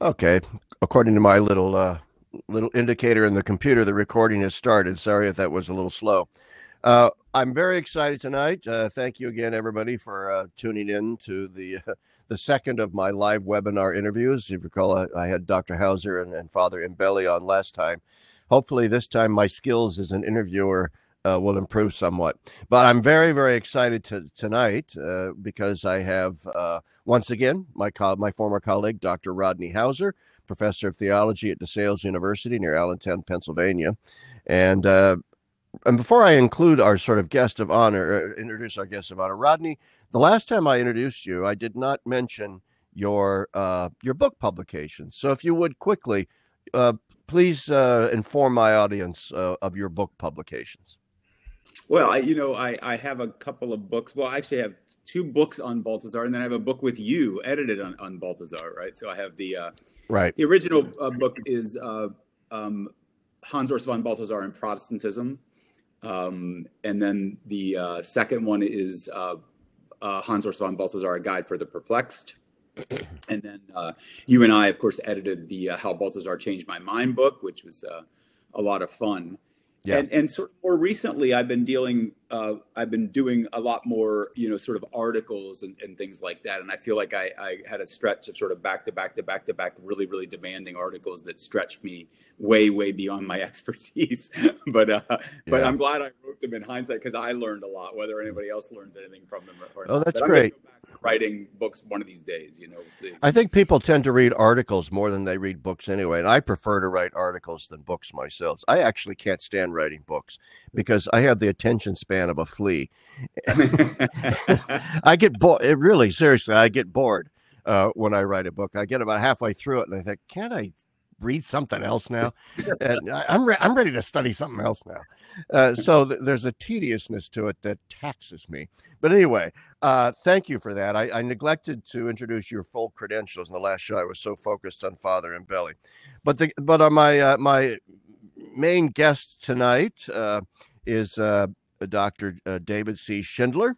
Okay, according to my little uh, little indicator in the computer, the recording has started. Sorry if that was a little slow. Uh, I'm very excited tonight. Uh, thank you again, everybody, for uh, tuning in to the the second of my live webinar interviews. If you recall, I, I had Dr. Howsare and, and Father Imbelli on last time. Hopefully, this time my skills as an interviewer uh, will improve somewhat. But I'm very, very excited to, tonight uh, because I have uh, once again my co- my former colleague, Dr. Rodney Howsare, professor of theology at DeSales University near Allentown, Pennsylvania, and. Uh, and before I include our sort of guest of honor, uh, introduce our guest of honor, Rodney. The last time I introduced you, I did not mention your uh, your book publications. So, if you would quickly, please inform my audience of your book publications. Well, I, you know, I, I have a couple of books. Well, I actually have two books on Balthasar, and then I have a book with you edited on, on Balthasar, right? So I have the uh, right. The original uh, book is uh, um, Hans Urs von Balthasar and Protestantism, um, and then the uh, second one is uh, uh, Hans Urs von Balthasar: A Guide for the Perplexed. and then uh, you and I, of course, edited the How Balthasar Changed My Mind book, which was a lot of fun. Yeah. And, and sort of more recently, I've been dealing, uh, I've been doing a lot more, you know, sort of articles and, and things like that. And I feel like I, I had a stretch of sort of back to back to back to back, really, really demanding articles that stretched me way, way beyond my expertise. but, uh, yeah. but I'm glad I wrote them in hindsight because I learned a lot, whether anybody else learns anything from them or not. Oh, that's great writing books one of these days. You know, we'll see. I think people tend to read articles more than they read books anyway, and I prefer to write articles than books myself. I actually can't stand writing books because I have the attention span of a flea. I get bored. Really, seriously, I get bored uh, when I write a book. I get about halfway through it, and I think, can't I read something else now. and I'm re- I'm ready to study something else now. Uh, so th- there's a tediousness to it that taxes me. But anyway, uh, thank you for that. I, I, neglected to introduce your full credentials in the last show. I was so focused on Father Imbelli. But the but uh, my uh, my main guest tonight uh, is uh, Dr. David C. Schindler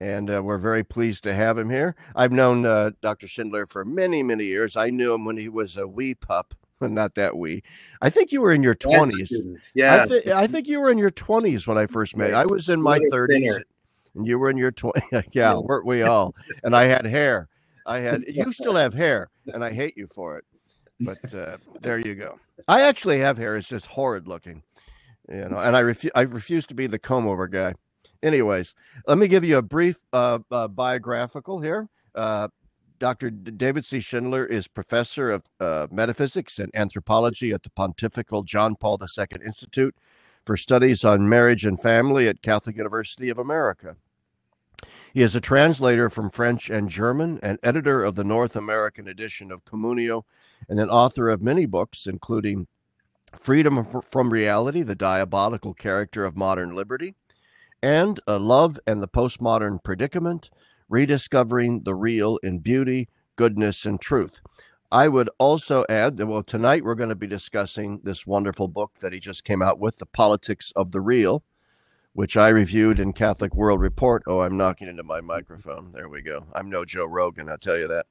and uh, we're very pleased to have him here. I've known uh, Dr. Schindler for many, many years. I knew him when he was a wee pup, not that wee. I think you were in your twenties. Yeah, I, th- I, think you were in your twenties when I first met. I was in my thirties, and you were in your twenties. yeah, weren't we all? and I had hair. I had. You still have hair, and I hate you for it. But uh, there you go. I actually have hair. It's just horrid looking, you know. And I refuse. I refuse to be the comb over guy. Anyways, let me give you a brief uh, uh, biographical here. Uh, Dr. David C. Schindler is professor of uh, metaphysics and anthropology at the Pontifical John Paul II Institute for Studies on Marriage and Family at Catholic University of America. He is a translator from French and German and editor of the North American edition of Communio, and an author of many books, including Freedom from Reality, The Diabolical Character of Modern Liberty, and A Love and the Postmodern Predicament, rediscovering the real in beauty, goodness, and truth. I would also add that, well, tonight we're going to be discussing this wonderful book that he just came out with, The Politics of the Real, which I reviewed in Catholic World Report. Oh, I'm knocking into my microphone. There we go. I'm no Joe Rogan, I'll tell you that.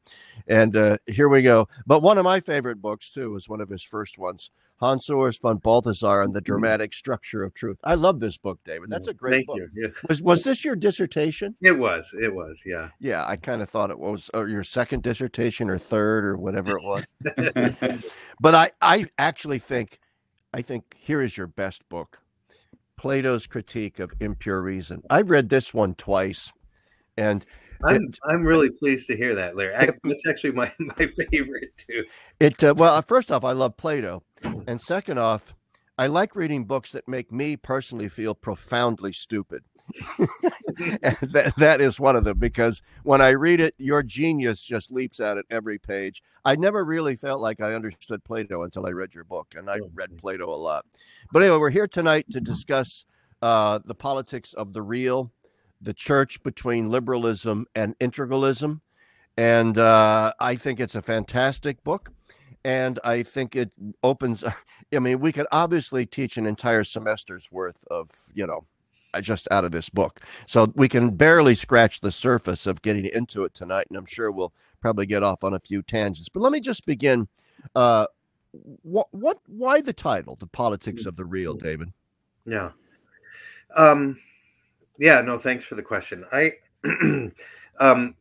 And uh, here we go. But one of my favorite books, too, was one of his first ones Hans Urs von Balthasar and the mm-hmm. Dramatic Structure of Truth. I love this book, David. That's a great Thank book. You. Yeah. Was, was this your dissertation? It was. It was, yeah. Yeah, I kind of thought it was your second dissertation or third or whatever it was. but I, I actually think, I think here is your best book Plato's Critique of Impure Reason. I've read this one twice. And I'm it, I'm really pleased to hear that, Larry. That's actually my my favorite too. It uh, well, first off, I love Plato, and second off, I like reading books that make me personally feel profoundly stupid. that, that is one of them because when I read it, your genius just leaps out at every page. I never really felt like I understood Plato until I read your book, and I read Plato a lot. But anyway, we're here tonight to discuss uh, the politics of the real the church between liberalism and integralism. And uh, I think it's a fantastic book. And I think it opens, I mean, we could obviously teach an entire semester's worth of, you know, just out of this book. So we can barely scratch the surface of getting into it tonight. And I'm sure we'll probably get off on a few tangents. But let me just begin Uh, what what why the title, the politics of the real, David? Yeah. Um, yeah. No, thanks for the question. I um,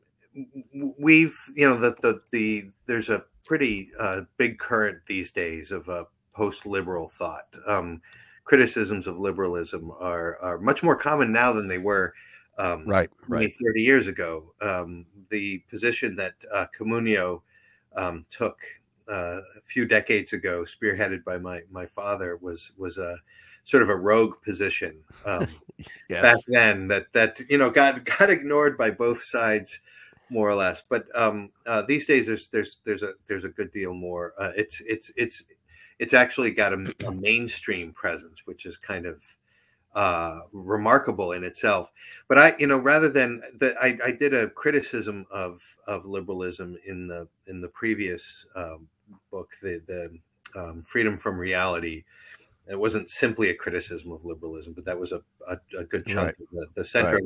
we've you know the the the there's a pretty uh, big current these days of a post-liberal thought. Um, criticisms of liberalism are are much more common now than they were um, right, right. 30 years ago. Um, the position that uh, Communio um, took uh, a few decades ago, spearheaded by my my father, was was a sort of a rogue position um, yes. back then that that you know got got ignored by both sides more or less. But um, uh, these days, there's there's there's a there's a good deal more. Uh, it's it's it's it's actually got a, a, mainstream presence, which is kind of uh, remarkable in itself. But I, you know, rather than the, I, I did a criticism of of liberalism in the in the previous um, book, the the um, Freedom from Reality. It wasn't simply a criticism of liberalism, but that was a, a, a good chunk right. of the, the center right.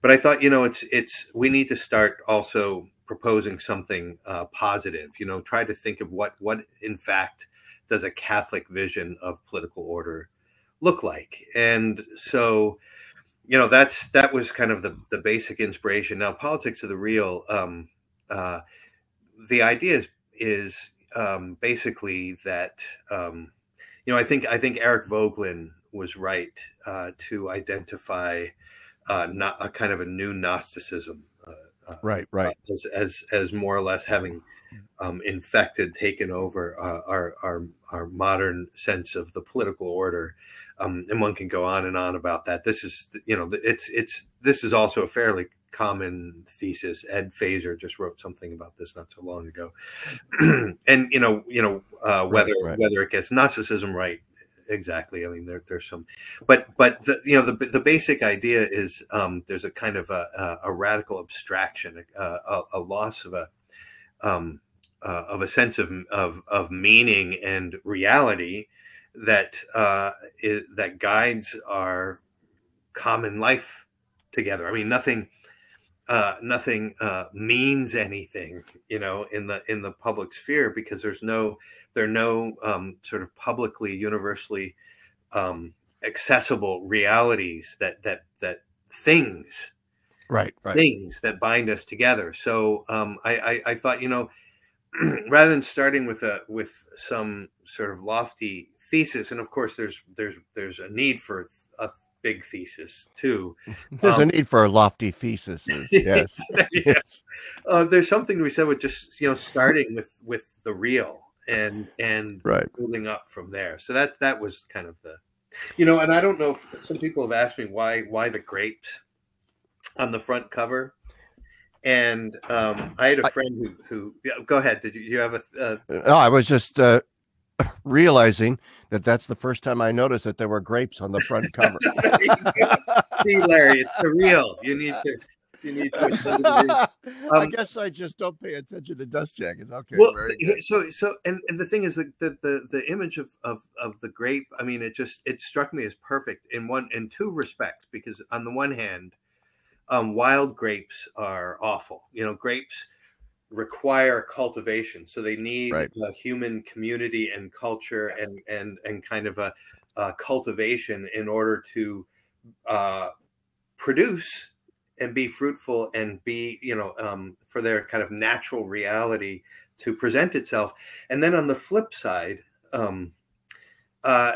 But I thought, you know, it's it's we need to start also proposing something uh, positive. You know, try to think of what what in fact does a Catholic vision of political order look like, and so you know that's that was kind of the the basic inspiration. Now, politics of the real. Um, uh, the idea is is um, basically that um, you know I think I think Eric Voegelin was right uh, to identify uh, not a kind of a new Gnosticism, uh, uh right, right, as, as as more or less having um, infected, taken over uh, our our our modern sense of the political order. Um, and one can go on and on about that. This is, you know, it's it's this is also a fairly common thesis. Ed Feser just wrote something about this not so long ago, and you know, you know, uh, whether right, right. whether it gets Gnosticism right, exactly. I mean, there, there's some, but but the, you know, the the basic idea is um, there's a kind of a, a radical abstraction, a, a, a, loss of a um, uh, of a sense of, of of meaning and reality that uh, is, that guides our common life together. I mean, nothing uh, nothing uh, means anything, you know, in the in the public sphere because there's no there are no um, sort of publicly universally um, accessible realities that that that things right, right. things that bind us together. So um, I, I, I thought you know rather than starting with a with some sort of lofty thesis, and of course there's there's there's a need for big thesis too. There's um, a need for a lofty theses. Yes, yes. Uh, there's something to be said with just you know starting with with the real and and right. building up from there. So that that was kind of the, you know, and I don't know if some people have asked me why why the grapes on the front cover. And um, I had a friend who, who go ahead. Did you, you have a? Uh, no, I was just uh, realizing that that's the first time I noticed that there were grapes on the front cover. See, Larry, it's the real. You need to. You need to. Um, I guess I just don't pay attention to dust jackets. Okay. Well, so so and, and the thing is that the, the the image of, of of the grape. I mean, it just it struck me as perfect in one in two respects because on the one hand, um, wild grapes are awful. You know, grapes require cultivation. So they need right. a human community and culture and and and kind of a, a cultivation in order to uh, produce and be fruitful and be you know um, for their kind of natural reality to present itself. And then on the flip side um, uh,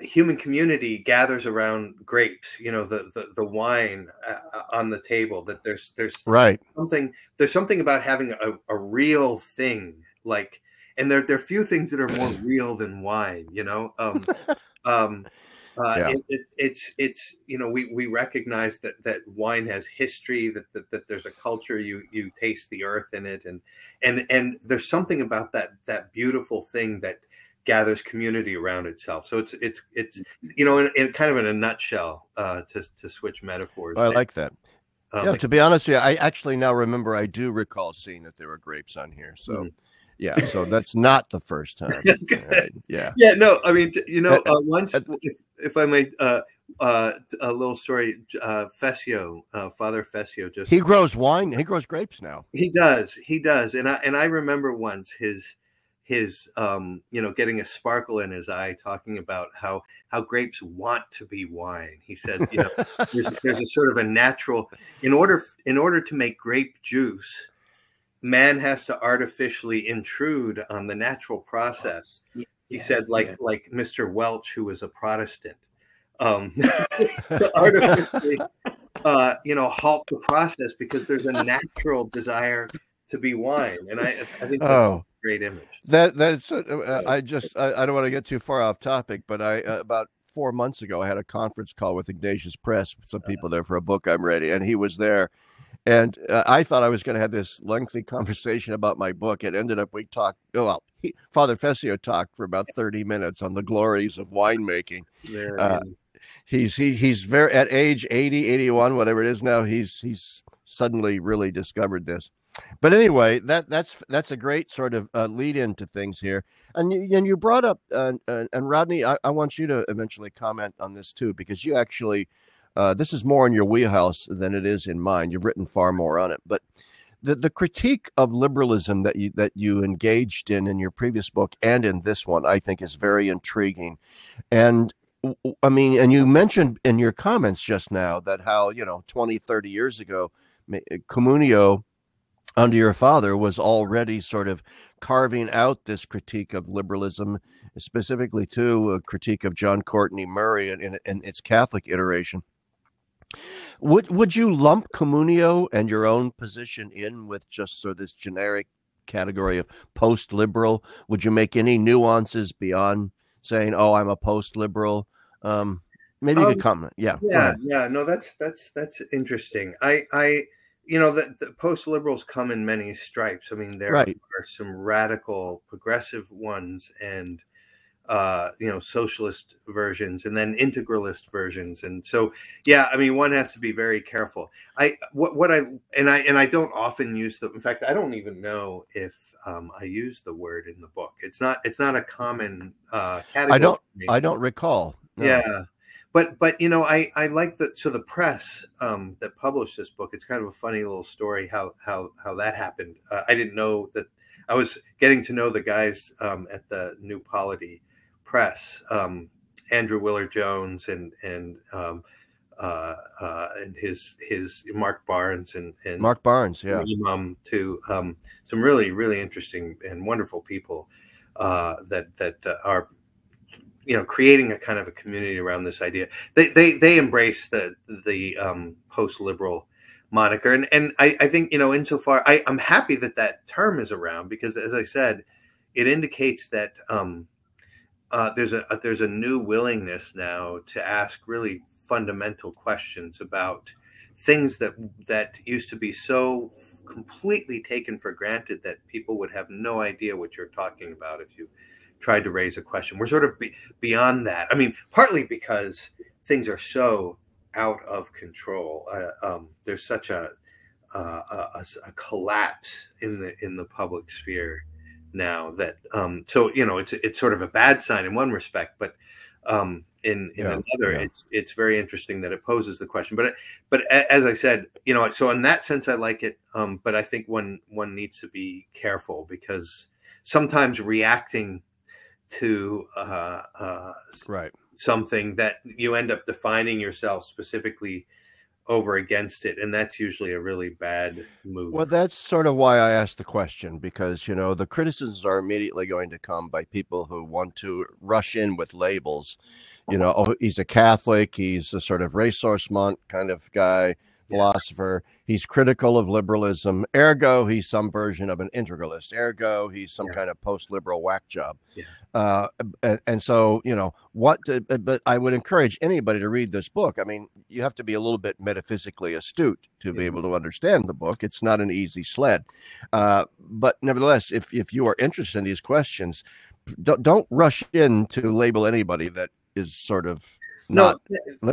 human community gathers around grapes you know the the, the wine uh, on the table that there's there's right something there's something about having a, a real thing like and there, there are few things that are more real than wine you know um um uh, yeah. it, it, it's it's you know we we recognize that that wine has history that, that that there's a culture you you taste the earth in it and and and there's something about that that beautiful thing that gathers community around itself. So it's it's it's you know in, in kind of in a nutshell uh, to to switch metaphors. I like that. Um, yeah, to be honest with you, I actually now remember I do recall seeing that there were grapes on here. So. Mm-hmm. Yeah, so that's not the first time. right. Yeah, yeah. No, I mean, you know, uh, once, if, if I may, uh, uh, a little story. Uh, Fessio, uh, Father Fessio, just he grows wine. He grows grapes now. He does. He does. And I and I remember once his his um, you know getting a sparkle in his eye talking about how how grapes want to be wine. He said you know there's, there's a sort of a natural in order in order to make grape juice man has to artificially intrude on the natural process. He said like yeah. like mr welch who was a protestant um artificially uh you know halt the process because there's a natural desire to be wine. And i i think oh great image. That that's. Uh, uh I just I, I, don't want to get too far off topic, but I uh, about four months ago I had a conference call with Ignatius Press, with some people there for a book I'm ready, and he was there. And uh, I thought I was going to have this lengthy conversation about my book. It ended up we talked. Oh, well, he, Father Fessio talked for about thirty minutes on the glories of winemaking. Uh, he's he he's very at age 80, 81, whatever it is now. He's he's suddenly really discovered this but anyway, that that's that's a great sort of uh, lead into things here. And you, and you brought up uh, uh, and Rodney, I, I, want you to eventually comment on this too because you actually uh, this is more in your wheelhouse than it is in mine. You've written far more on it, but the the critique of liberalism that you that you engaged in in your previous book and in this one, I think, is very intriguing. And I mean, and you mentioned in your comments just now that how you know 20, 30 years ago, Communio under your father was already sort of carving out this critique of liberalism, specifically to a critique of John Courtney Murray in, in, its Catholic iteration. Would would you lump Communio and your own position in with just sort of this generic category of post liberal? Would you make any nuances beyond saying, "Oh, I'm a post liberal"? Um, maybe you um, could comment. Yeah, yeah, yeah. No, that's that's that's interesting. I I you know, the, the post liberals come in many stripes. I mean, there right. are some radical progressive ones and, uh, you know, socialist versions and then integralist versions. And so, yeah, I mean, one has to be very careful. I, what, what I, and I, and I don't often use the, in fact, I don't even know if, um, I use the word in the book. It's not, it's not a common, uh, category. I don't, I don't recall. No. Yeah but but you know i i like that so the press um that published this book it's kind of a funny little story how how how that happened. Uh, i didn't know that i was getting to know the guys um at the new polity press um andrew willard jones and and um uh, uh, and his his Marc Barnes and, and Marc Barnes, yeah, um, to um, some really really interesting and wonderful people uh, that that uh, are you know creating a kind of a community around this idea. They they they embrace the the um, post liberal moniker. And and I, I think you know insofar I, i'm happy that that term is around because as i said it indicates that um, uh, there's a, a there's a new willingness now to ask really fundamental questions about things that that used to be so completely taken for granted that people would have no idea what you're talking about if you tried to raise a question. We're sort of be, beyond that. I mean, partly because things are so out of control. Uh, um, there's such a, uh, a, a collapse in the in the public sphere now that um, so you know it's it's sort of a bad sign in one respect, but um, in in yeah, another, yeah. it's it's very interesting that it poses the question. But but as I said, you know, so in that sense, I like it. Um, but I think one one needs to be careful because sometimes reacting to uh, uh, right. something that you end up defining yourself specifically over against it and that's usually a really bad move. Well that's sort of why i asked the question because you know the criticisms are immediately going to come by people who want to rush in with labels. You know oh he's a catholic he's a sort of ressourcement kind of guy philosopher. He's critical of liberalism. Ergo, he's some version of an integralist. Ergo, he's some yeah. kind of post-liberal whack job. Yeah. Uh, and, and, so, you know, what? To, but I would encourage anybody to read this book. I mean, you have to be a little bit metaphysically astute to yeah. be able to understand the book. It's not an easy sled. Uh, but nevertheless, if if you are interested in these questions, don't, don't rush in to label anybody that is sort of no,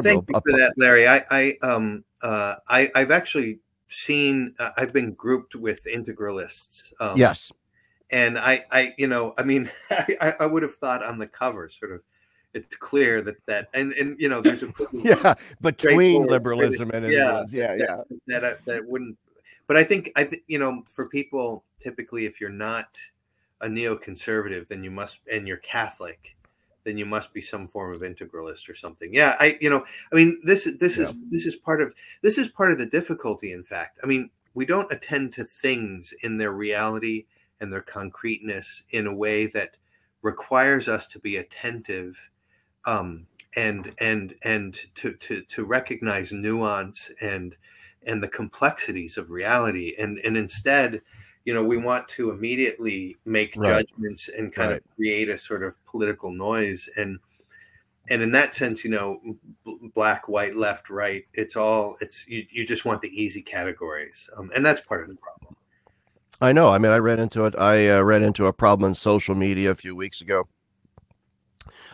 thank you for that, Larry. I, I um, uh, I, have actually seen, uh, I've been grouped with integralists. Um, yes. And I, I, you know, I mean, I, I would have thought on the cover, sort of, it's clear that that, and and you know, there's a yeah between liberalism and yeah, yeah, yeah, that, that that wouldn't. But I think I think you know, for people typically, if you're not a neoconservative, then you must, and you're Catholic, then you must be some form of integralist or something. Yeah, I, you know, I mean, this this yeah. is this is part of this is part of the difficulty. In fact, I mean, we don't attend to things in their reality and their concreteness in a way that requires us to be attentive um, and and and to to to recognize nuance and and the complexities of reality and and instead you know we want to immediately make right. judgments and kind right. of create a sort of political noise. And and in that sense you know black white left right it's all it's you, you just want the easy categories. Um, and that's part of the problem. I know. I mean i read into it. I uh, read into a problem in social media a few weeks ago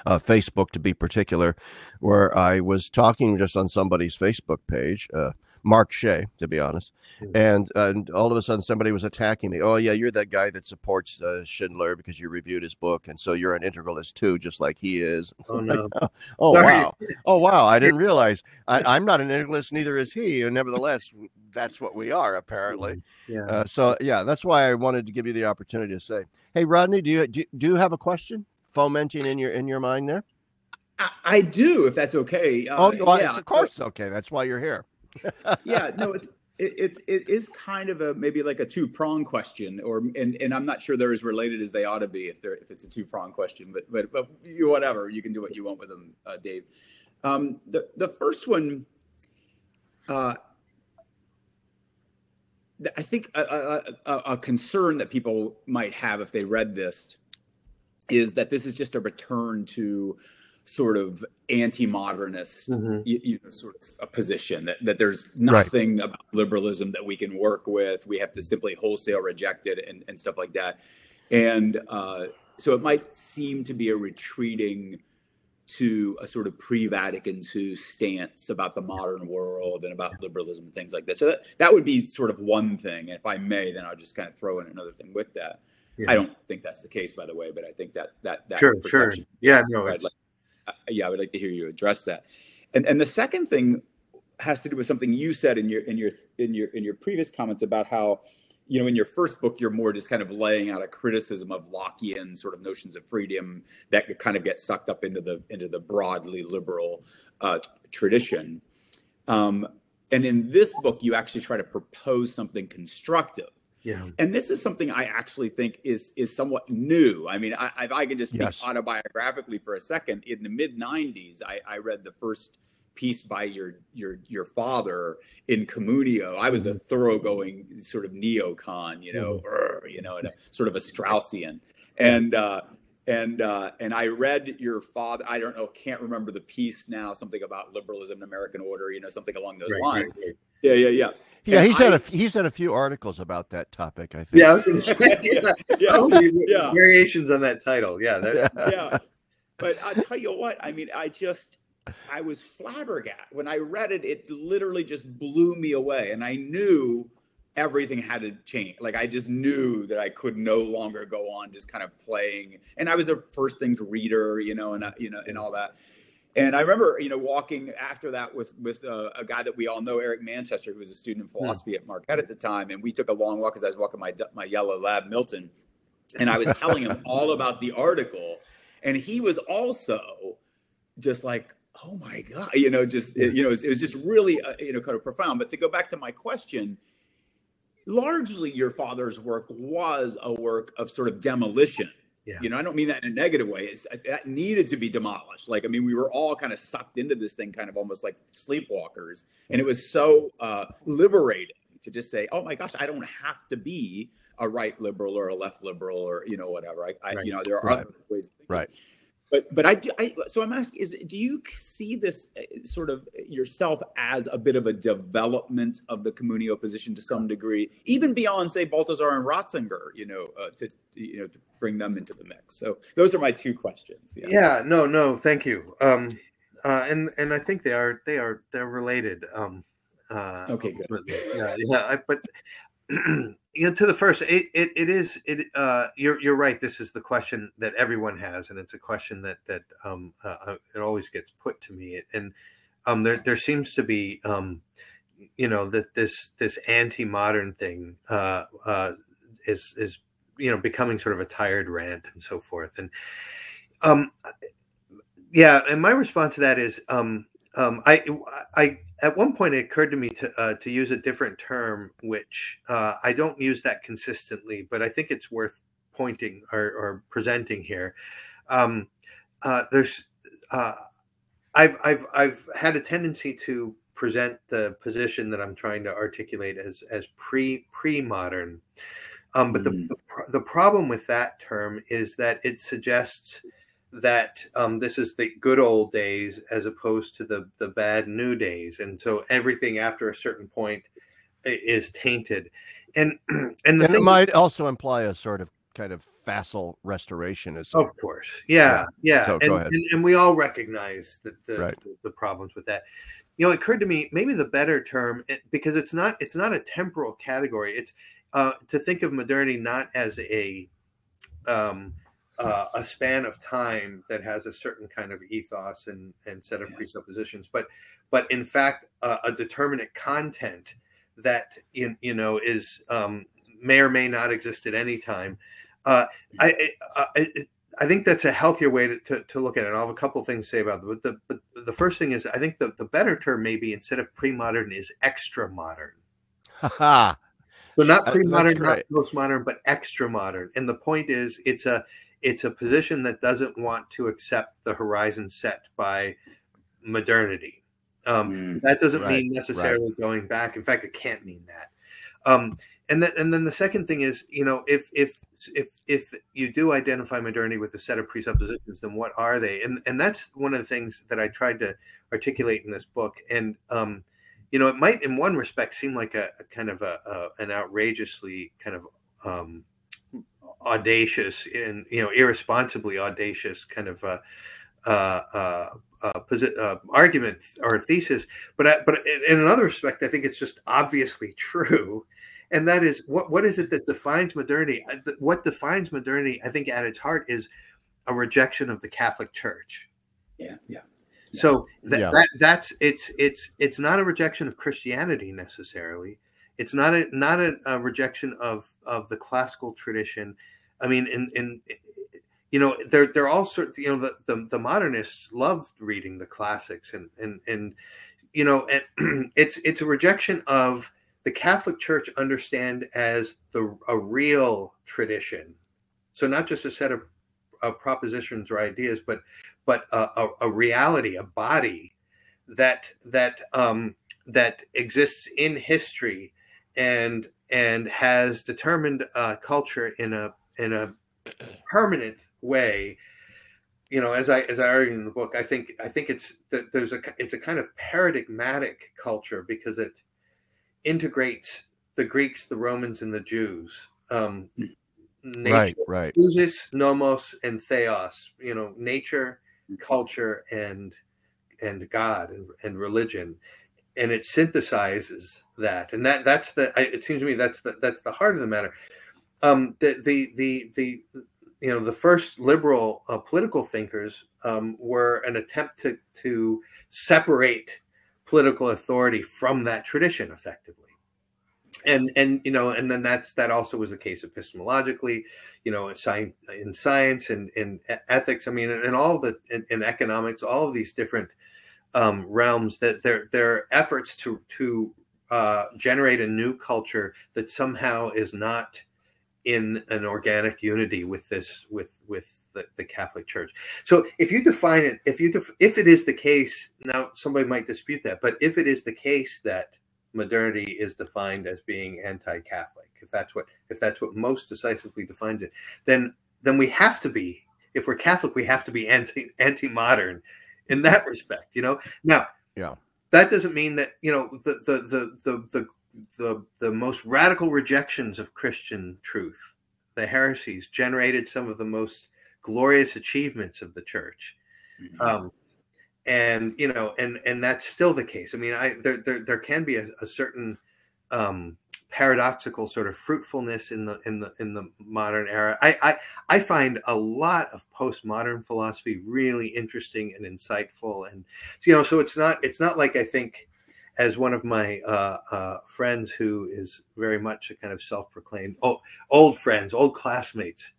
uh, Facebook to be particular, where I was talking just on somebody's Facebook page, uh, Mark Shea, to be honest, mm-hmm. and and all of a sudden somebody was attacking me. Oh yeah, you're that guy that supports uh, Schindler because you reviewed his book, and so you're an integralist too, just like he is. Oh no! Like, oh, oh wow! Oh wow! I didn't realize I, am not an integralist, neither is he, and nevertheless, that's what we are apparently. Mm-hmm. Yeah. Uh, so yeah, that's why I wanted to give you the opportunity to say, "Hey, Rodney, do you do, do you have a question?" fomenting in your in your mind there? I, I do, if that's okay. Uh, oh, well, yeah, of course, okay. That's why you're here. yeah, no, it's it, it's it is kind of a maybe like a two prong question, or and and I'm not sure they're as related as they ought to be if they're if it's a two prong question, but but but you whatever you can do what you want with them, uh, Dave. Um, the the first one, uh, I think a, a, a, concern that people might have if they read this is that this is just a return to sort of anti-modernist mm-hmm. you, you, know, sort of a position that, that there's nothing right. about liberalism that we can work with we have to simply wholesale reject it and, and stuff like that and uh, so it might seem to be a retreating to a sort of pre-Vatican II stance about the modern world and about liberalism and things like that. So that, that would be sort of one thing. And if I may, then I'll just kind of throw in another thing with that. Yeah. I don't think that's the case, by the way, but I think that that that sure, sure, yeah, no, yeah, I would like to hear you address that. And and the second thing has to do with something you said in your in your in your in your previous comments about how you know in your first book you're more just kind of laying out a criticism of Lockean sort of notions of freedom that could kind of get sucked up into the into the broadly liberal uh, tradition. Um, and in this book, you actually try to propose something constructive yeah. And this is something I actually think is is somewhat new. I mean, I, if I can just speak yes. autobiographically for a second, in the mid '90s, I, I read the first piece by your your your father in Communio. I was a mm-hmm. thoroughgoing sort of neocon, you know, mm-hmm. you know, and a, sort of a Straussian, and uh, and uh, and I read your father. I don't know, can't remember the piece now. Something about liberalism and American order, you know, something along those right, lines. Right, right. Yeah, yeah, yeah. Yeah, and he's I, had a he's had a few articles about that topic. I think. Yeah, I was going to say, yeah, yeah, yeah, variations on that title. Yeah, that, yeah. But I tell you what, I mean, I just I was flabbergasted when I read it. It literally just blew me away, and I knew everything had to change. Like I just knew that I could no longer go on just kind of playing. And I was a first things reader, you know, and uh, you know, and all that. And I remember, you know, walking after that with with uh, a guy that we all know, Eric Manchester, who was a student in hmm. philosophy at Marquette at the time, and we took a long walk as I was walking my my yellow lab, Milton, and I was telling him all about the article, and he was also just like, "Oh my god," you know, just you know, it was, it was just really uh, you know kind of profound. But to go back to my question, largely your father's work was a work of sort of demolition yeah. You know, I don't mean that in a negative way. It's, uh, that needed to be demolished. Like, I mean, we were all kind of sucked into this thing, kind of almost like sleepwalkers. And it was so uh, liberating to just say, oh my gosh, I don't have to be a right liberal or a left liberal or, you know, whatever. I, I right. you know, there are right. other ways. Right but but I, do, I so I'm asking is do you see this uh, sort of yourself as a bit of a development of the Communio position to some degree, even beyond say Balthasar and Ratzinger, you know, uh, to you know to bring them into the mix. So those are my two questions. Yeah. Yeah. No. No. Thank you. Um, uh, and and I think they are they are they're related. Um, uh, okay. Good. Yeah. Yeah. I, but you know, to the first, it, it, it is it. Uh, you're you're right. This is the question that everyone has, and it's a question that that um, uh, uh it always gets put to me. And um, there there seems to be um, you know that this this anti modern thing uh, uh, is is you know becoming sort of a tired rant and so forth and um yeah and my response to that is um um i i at one point it occurred to me to uh, to use a different term which uh, i don't use that consistently but i think it's worth pointing or, or presenting here um uh there's uh i've i've i've had a tendency to present the position that i'm trying to articulate as as pre pre modern um, but mm. the, the, the problem with that term is that it suggests that um, this is the good old days as opposed to the the bad new days, and so everything after a certain point is tainted, and and, and it might also imply a sort of kind of facile restorationism. Of course, yeah, yeah. yeah. So and, and, and, we all recognize that the, right. the, the problems with that. You know, it occurred to me maybe the better term because it's not it's not a temporal category. It's uh, to think of modernity not as a um, uh, a span of time that has a certain kind of ethos and, and set of yeah. presuppositions, but but in fact uh, a determinate content that you, you know is um, may or may not exist at any time. Uh, I, I, I think that's a healthier way to, to, to, look at it. And I'll have a couple things to say about it. But the, but the first thing is, I think the, the better term maybe instead of pre-modern is extra modern. Ha So not pre-modern, not postmodern, but extra modern. And the point is, it's a it's a position that doesn't want to accept the horizon set by modernity. Um, mm, that doesn't right, mean necessarily right. going back. In fact, it can't mean that. Um, and then and then the second thing is, you know, if if if if you do identify modernity with a set of presuppositions, then what are they? And and that's one of the things that I tried to articulate in this book. And um, you know, it might, in one respect, seem like a, a kind of a, a, an outrageously kind of um, audacious and you know irresponsibly audacious kind of uh, uh, uh, uh, uh argument or thesis. But I, but in another respect, I think it's just obviously true. And that is what what is it that defines modernity? What defines modernity, I think, at its heart, is a rejection of the Catholic Church. Yeah, yeah. So that, yeah. that that's it's it's it's not a rejection of Christianity necessarily. It's not a not a, a rejection of of the classical tradition. I mean, in in you know, they're they're all sorts. You know, the, the the modernists loved reading the classics, and and and you know, and it's it's a rejection of the Catholic Church understand as the a real tradition. So not just a set of, of propositions or ideas, but but a, a, a reality, a body that that um, that exists in history and and has determined uh, culture in a in a permanent way. You know, as I as I argue in the book, I think I think it's that there's a it's a kind of paradigmatic culture because it integrates the Greeks, the Romans, and the Jews. Um, nature, right, right. Physis, nomos, and theos. You know, nature, culture and and God and, and religion, and it synthesizes that, and that that's the. It seems to me that's the that's the heart of the matter. Um, the the the the you know the first liberal uh, political thinkers um, were an attempt to to separate political authority from that tradition effectively and and you know and then that's that also was the case epistemologically you know in science in science and in ethics i mean and all the in, in, economics all of these different um, realms that their their efforts to to uh, generate a new culture that somehow is not in an organic unity with this with with the, the Catholic Church. So if you define it, if you def, if it is the case, now somebody might dispute that, but if it is the case that modernity is defined as being anti-Catholic, if that's what if that's what most decisively defines it, then then we have to be, if we're Catholic, we have to be anti anti-modern in that respect, you know. Now, yeah, that doesn't mean that you know the the the the the the, the most radical rejections of Christian truth, the heresies, generated some of the most glorious achievements of the church. Mm-hmm. Um, and you know and and that's still the case i mean i there there, there can be a, a certain um paradoxical sort of fruitfulness in the in the in the modern era. I i, I find a lot of postmodern philosophy really interesting and insightful. And you know so it's not it's not like i think as one of my uh, uh, friends who is very much a kind of self-proclaimed oh, old friends, old classmates,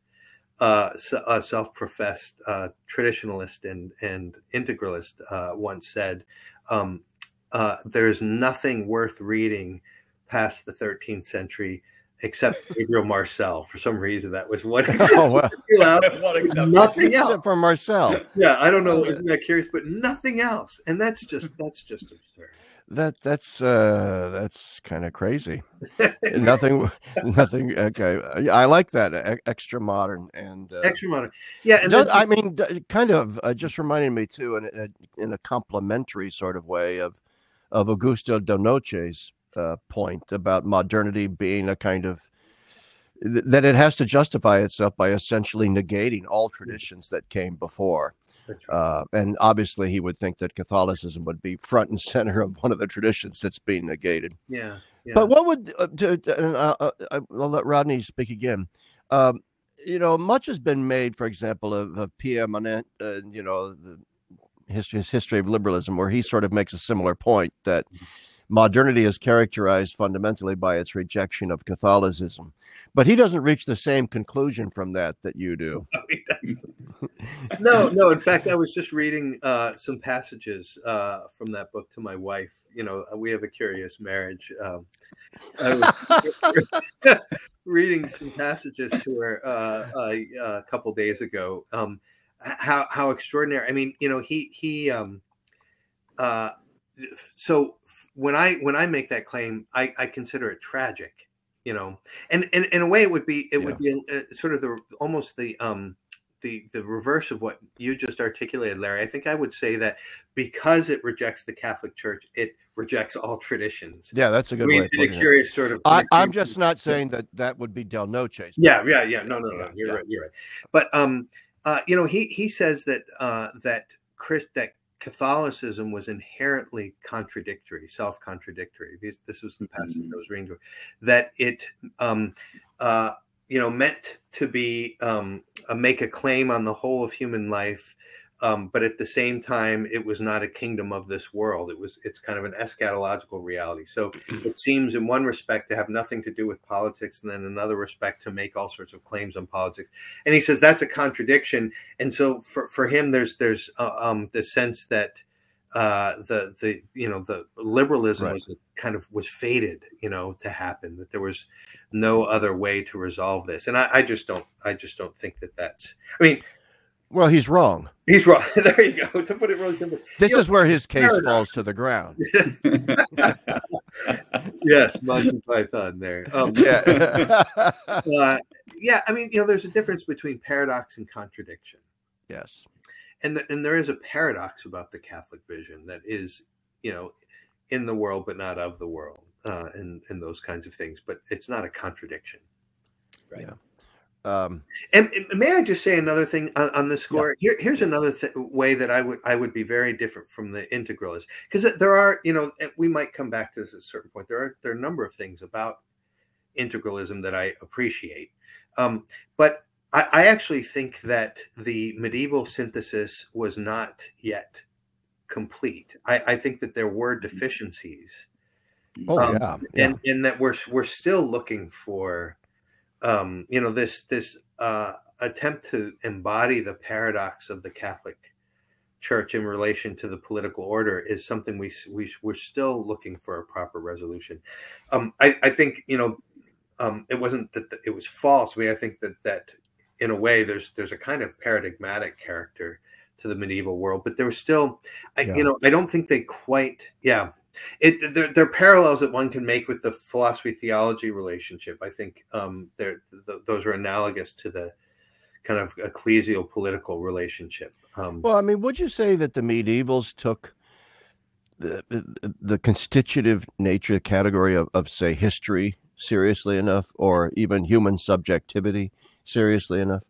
uh, a self-professed uh, traditionalist and and integralist uh, once said, um, uh, "There's nothing worth reading past the 13th century." Except Gabriel Marcel, for some reason, that was one. oh, well. nothing else. Except for Marcel. Yeah, I don't know. Isn't that curious? But nothing else, and that's just that's just absurd that that's uh that's kind of crazy nothing nothing okay i like that extra modern and uh, extra modern yeah and does, then, i mean kind of uh, just reminded me too in a, in a complimentary sort of way of of augusto del noce's uh, point about modernity being a kind of that it has to justify itself by essentially negating all traditions that came before uh, and obviously, he would think that Catholicism would be front and center of one of the traditions that's being negated. Yeah. yeah. But what would, uh, to, to, uh, uh I'll let Rodney speak again. Um, you know, much has been made, for example, of, of Pierre Manent, uh, you know, the history, his history of liberalism, where he sort of makes a similar point that mm-hmm. Modernity is characterized fundamentally by its rejection of Catholicism. But he doesn't reach the same conclusion from that that you do. no, no. In fact, I was just reading uh, some passages uh, from that book to my wife. You know, we have a curious marriage. Um, reading some passages to her uh, a, a couple days ago. Um, how how extraordinary! I mean, you know, he he. Um, uh, so when I when I make that claim, I, I consider it tragic you know? And, and in a way it would be it yeah. would be a, a, sort of the almost the um the the reverse of what you just articulated larry. I think i would say that because it rejects the catholic church it rejects all traditions. Yeah that's a good I mean, way a curious it. sort of I, am just not saying that that would be del noce yeah yeah yeah. No no no. You're yeah. right you're right. But um uh you know he he says that uh that chris that Catholicism was inherently contradictory, self-contradictory. This, this was the passage mm-hmm. I was reading, that it, um, uh, you know, meant to be um, a, make a claim on the whole of human life, um, but at the same time, it was not a kingdom of this world. It was it's kind of an eschatological reality. So it seems, in one respect, to have nothing to do with politics, and then another respect to make all sorts of claims on politics. And he says that's a contradiction. And so for for him, there's there's uh, um, the sense that uh, the the you know the liberalism right. was kind of was fated you know to happen that there was no other way to resolve this and I, I just don't I just don't think that that's I mean well, he's wrong. He's wrong. there you go. To put it really simple. This you is know, where his case paradox. falls to the ground. yes, Monty Python there. Um, yeah. uh, yeah, I mean, you know, there's a difference between paradox and contradiction. Yes. And the, and there is a paradox about the Catholic vision that is, you know, in the world but not of the world, uh, and and those kinds of things. But it's not a contradiction. Right. Yeah. Um, and, and, may I just say another thing on, on the score? Yeah. Here, here's another th- way that I would I would be very different from the integralists because there are you know we might come back to this at a certain point. There are there are a number of things about integralism that I appreciate, um, but I, I actually think that the medieval synthesis was not yet complete. I, I think that there were mm-hmm. deficiencies. Oh um, yeah, yeah, and and that we're we're still looking for um, you know this this uh, attempt to embody the paradox of the Catholic Church in relation to the political order is something we we we're still looking for a proper resolution. Um, I, I think you know um, it wasn't that it was false. We I think that that in a way there's there's a kind of paradigmatic character to the medieval world, but there was still, I, yeah. you know, I don't think they quite, yeah, it there, there, are parallels that one can make with the philosophy theology relationship. I think um, th- those are analogous to the kind of ecclesial political relationship. Um, well, I mean, would you say that the medievals took the the, the constitutive nature category of, of say history seriously enough, or even human subjectivity seriously enough?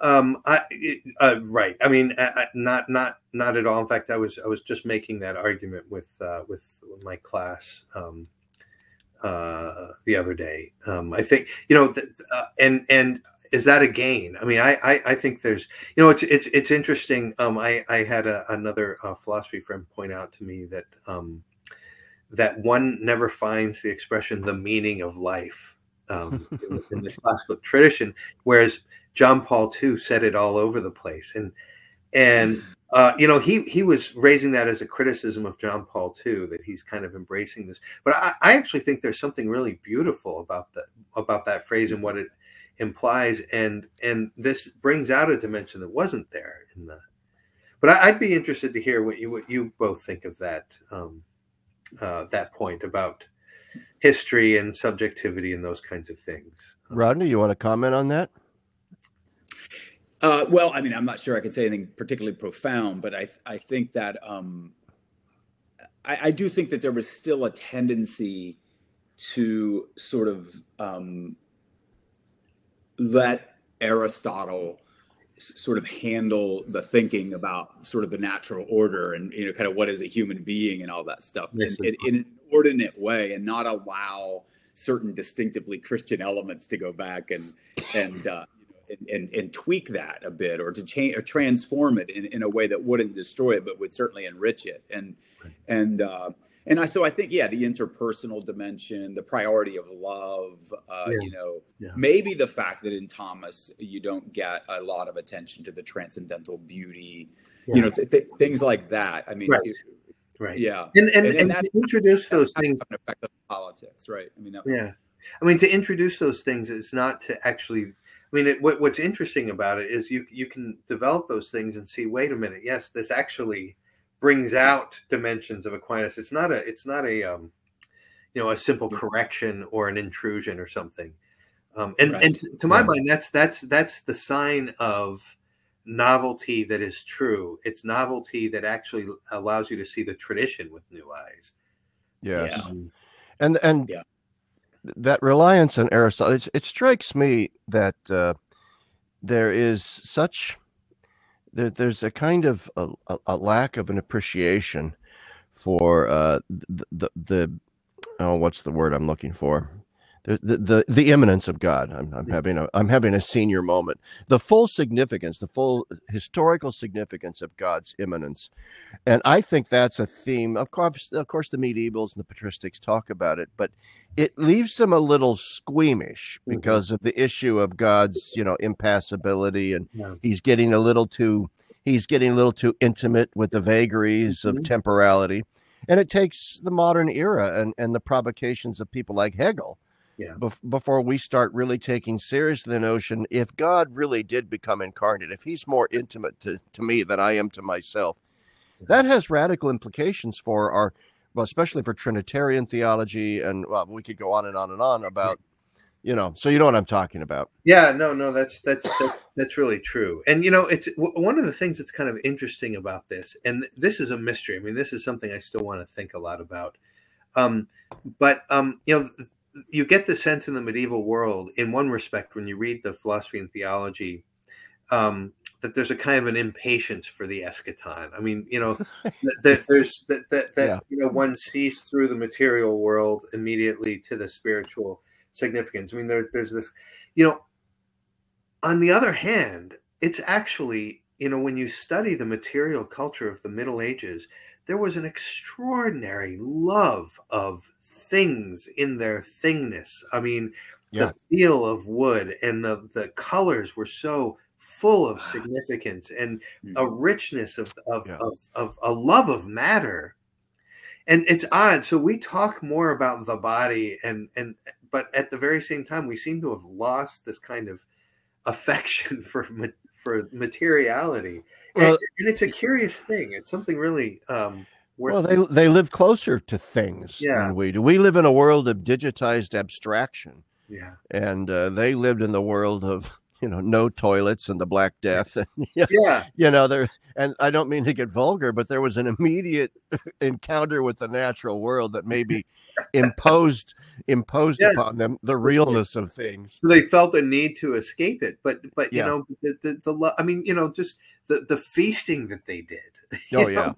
Um, I, uh, right. I mean, I, I, not, not, not at all. In fact, I was, I was just making that argument with, uh, with my class, um, uh, the other day. Um, I think, you know, th- uh, and, and is that a gain? I mean, I, I, I, think there's, you know, it's, it's, it's interesting. Um, I, I had a, another uh, philosophy friend point out to me that, um, that one never finds the expression "the meaning of life" um, in, in the classical tradition, whereas John Paul II said it all over the place, and and uh, you know he he was raising that as a criticism of John Paul too, that he's kind of embracing this, but I, I actually think there's something really beautiful about that about that phrase and what it implies, and and this brings out a dimension that wasn't there in the. But I, would be interested to hear what you what you both think of that um, uh, that point about history and subjectivity and those kinds of things. Rodney, you want to comment on that? Uh, well, I mean, I'm not sure I could say anything particularly profound, but I I think that um, I, I, do think that there was still a tendency to sort of um, let Aristotle sort of handle the thinking about sort of the natural order and you know kind of what is a human being and all that stuff in, in, in an ordinate way and not allow certain distinctively Christian elements to go back and and uh, and, and, tweak that a bit or to change or transform it in, in a way that wouldn't destroy it but would certainly enrich it and right. and uh, and I, so I think yeah the interpersonal dimension the priority of love uh, yeah. you know yeah. maybe the fact that in Thomas you don't get a lot of attention to the transcendental beauty yeah. you know th- th- things like that I mean right. It, right yeah and and, and, and, and introduce those things affect politics right I mean that, yeah I mean to introduce those things is not to actually I mean, it, what, what's interesting about it is you you can develop those things and see. Wait a minute. Yes, this actually brings out dimensions of Aquinas. It's not a it's not a um, you know a simple correction or an intrusion or something. Um, and right. and to my yeah. mind, that's that's that's the sign of novelty that is true. It's novelty that actually allows you to see the tradition with new eyes. Yes. Yeah. And and yeah that reliance on Aristotle, it, strikes me that uh, there is such there, there's a kind of a, a, lack of an appreciation for uh, the, the, the oh what's the word I'm looking for the the the immanence of God. I'm, I'm having a I'm having a senior moment. The full significance, the full historical significance of God's immanence, and I think that's a theme. Of course, of course, the medievals and the patristics talk about it, but it leaves them a little squeamish mm-hmm. because mm-hmm. of the issue of God's you know impassibility, and yeah. he's getting a little too he's getting a little too intimate with the vagaries mm-hmm. of temporality. And it takes the modern era and, and the provocations of people like Hegel yeah. Bef- before we start really taking seriously the notion if God really did become incarnate, if he's more intimate to, to me than I am to myself, that has radical implications for our, well, especially for Trinitarian theology. And well, we could go on and on and on about, you know, so you know what I'm talking about. Yeah, no, no, that's, that's, that's, that's really true. And, you know, it's w- one of the things that's kind of interesting about this, and this is a mystery. I mean, this is something I still want to think a lot about. Um, but, um, you know, you get the sense in the medieval world, in one respect, when you read the philosophy and theology, um, that there's a kind of an impatience for the eschaton. I mean, you know, that, there's that that, that yeah. you know one sees through the material world immediately to the spiritual significance. I mean, there, there's this, you know. On the other hand, it's actually you know when you study the material culture of the Middle Ages, there was an extraordinary love of things in their thingness. I mean, yeah. the feel of wood and the, the colors were so full of significance and a mm-hmm. richness of, of, yeah. of, of a love of matter. And it's odd. So we talk more about the body and, and, but at the very same time, we seem to have lost this kind of affection for, for materiality. Well, and, and it's a curious thing. It's something really, um, well, they they live closer to things yeah. than we do. We live in a world of digitized abstraction. Yeah, and uh, they lived in the world of you know no toilets and the Black Death. And, yeah, you know there. And I don't mean to get vulgar, but there was an immediate encounter with the natural world that maybe imposed imposed yeah. upon them the realness of things. They felt a need to escape it, but but you yeah. know the, the the I mean you know just the the feasting that they did Oh yeah,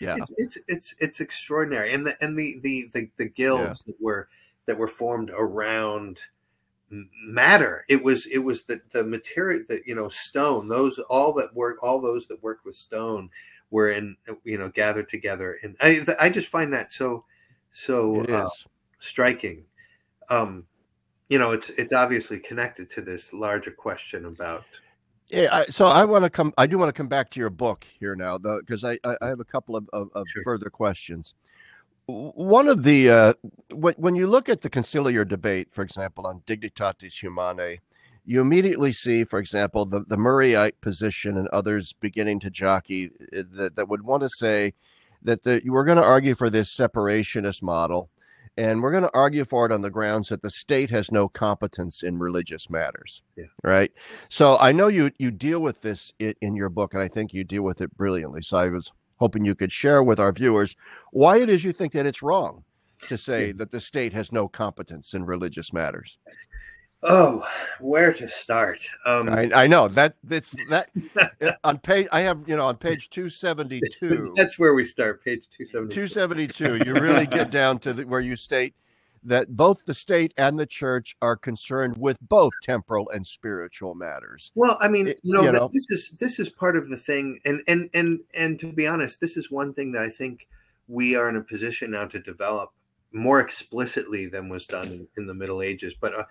yeah. It's, it's, it's it's extraordinary, and the and the the the, the guilds yeah. that were that were formed around matter. It was it was the the material that you know stone. Those all that work all those that worked with stone were in you know gathered together, and I I just find that so so uh, striking. Um, you know, it's it's obviously connected to this larger question about. Yeah, I, so I want to come. I do want to come back to your book here now, though, because I, I have a couple of, of, of sure. further questions. One of the uh, when when you look at the conciliar debate, for example, on Dignitatis Humanae, you immediately see, for example, the, the Murrayite position and others beginning to jockey uh, that, that would want to say that the, we're going to argue for this separationist model, and we're going to argue for it on the grounds that the state has no competence in religious matters. Yeah. Right. So I know you you deal with this in, in your book, and I think you deal with it brilliantly. So I was hoping you could share with our viewers why it is you think that it's wrong to say that the state has no competence in religious matters. Oh, where to start? Um, I, I, know that that's that on page. I have you know on page two seventy two. That's where we start. Page two seventy. Two seventy two. You really get down to the, where you state that both the state and the church are concerned with both temporal and spiritual matters. Well, I mean, you know, you know, this is this is part of the thing, and and and and to be honest, this is one thing that I think we are in a position now to develop more explicitly than was done in, in the Middle Ages. But uh,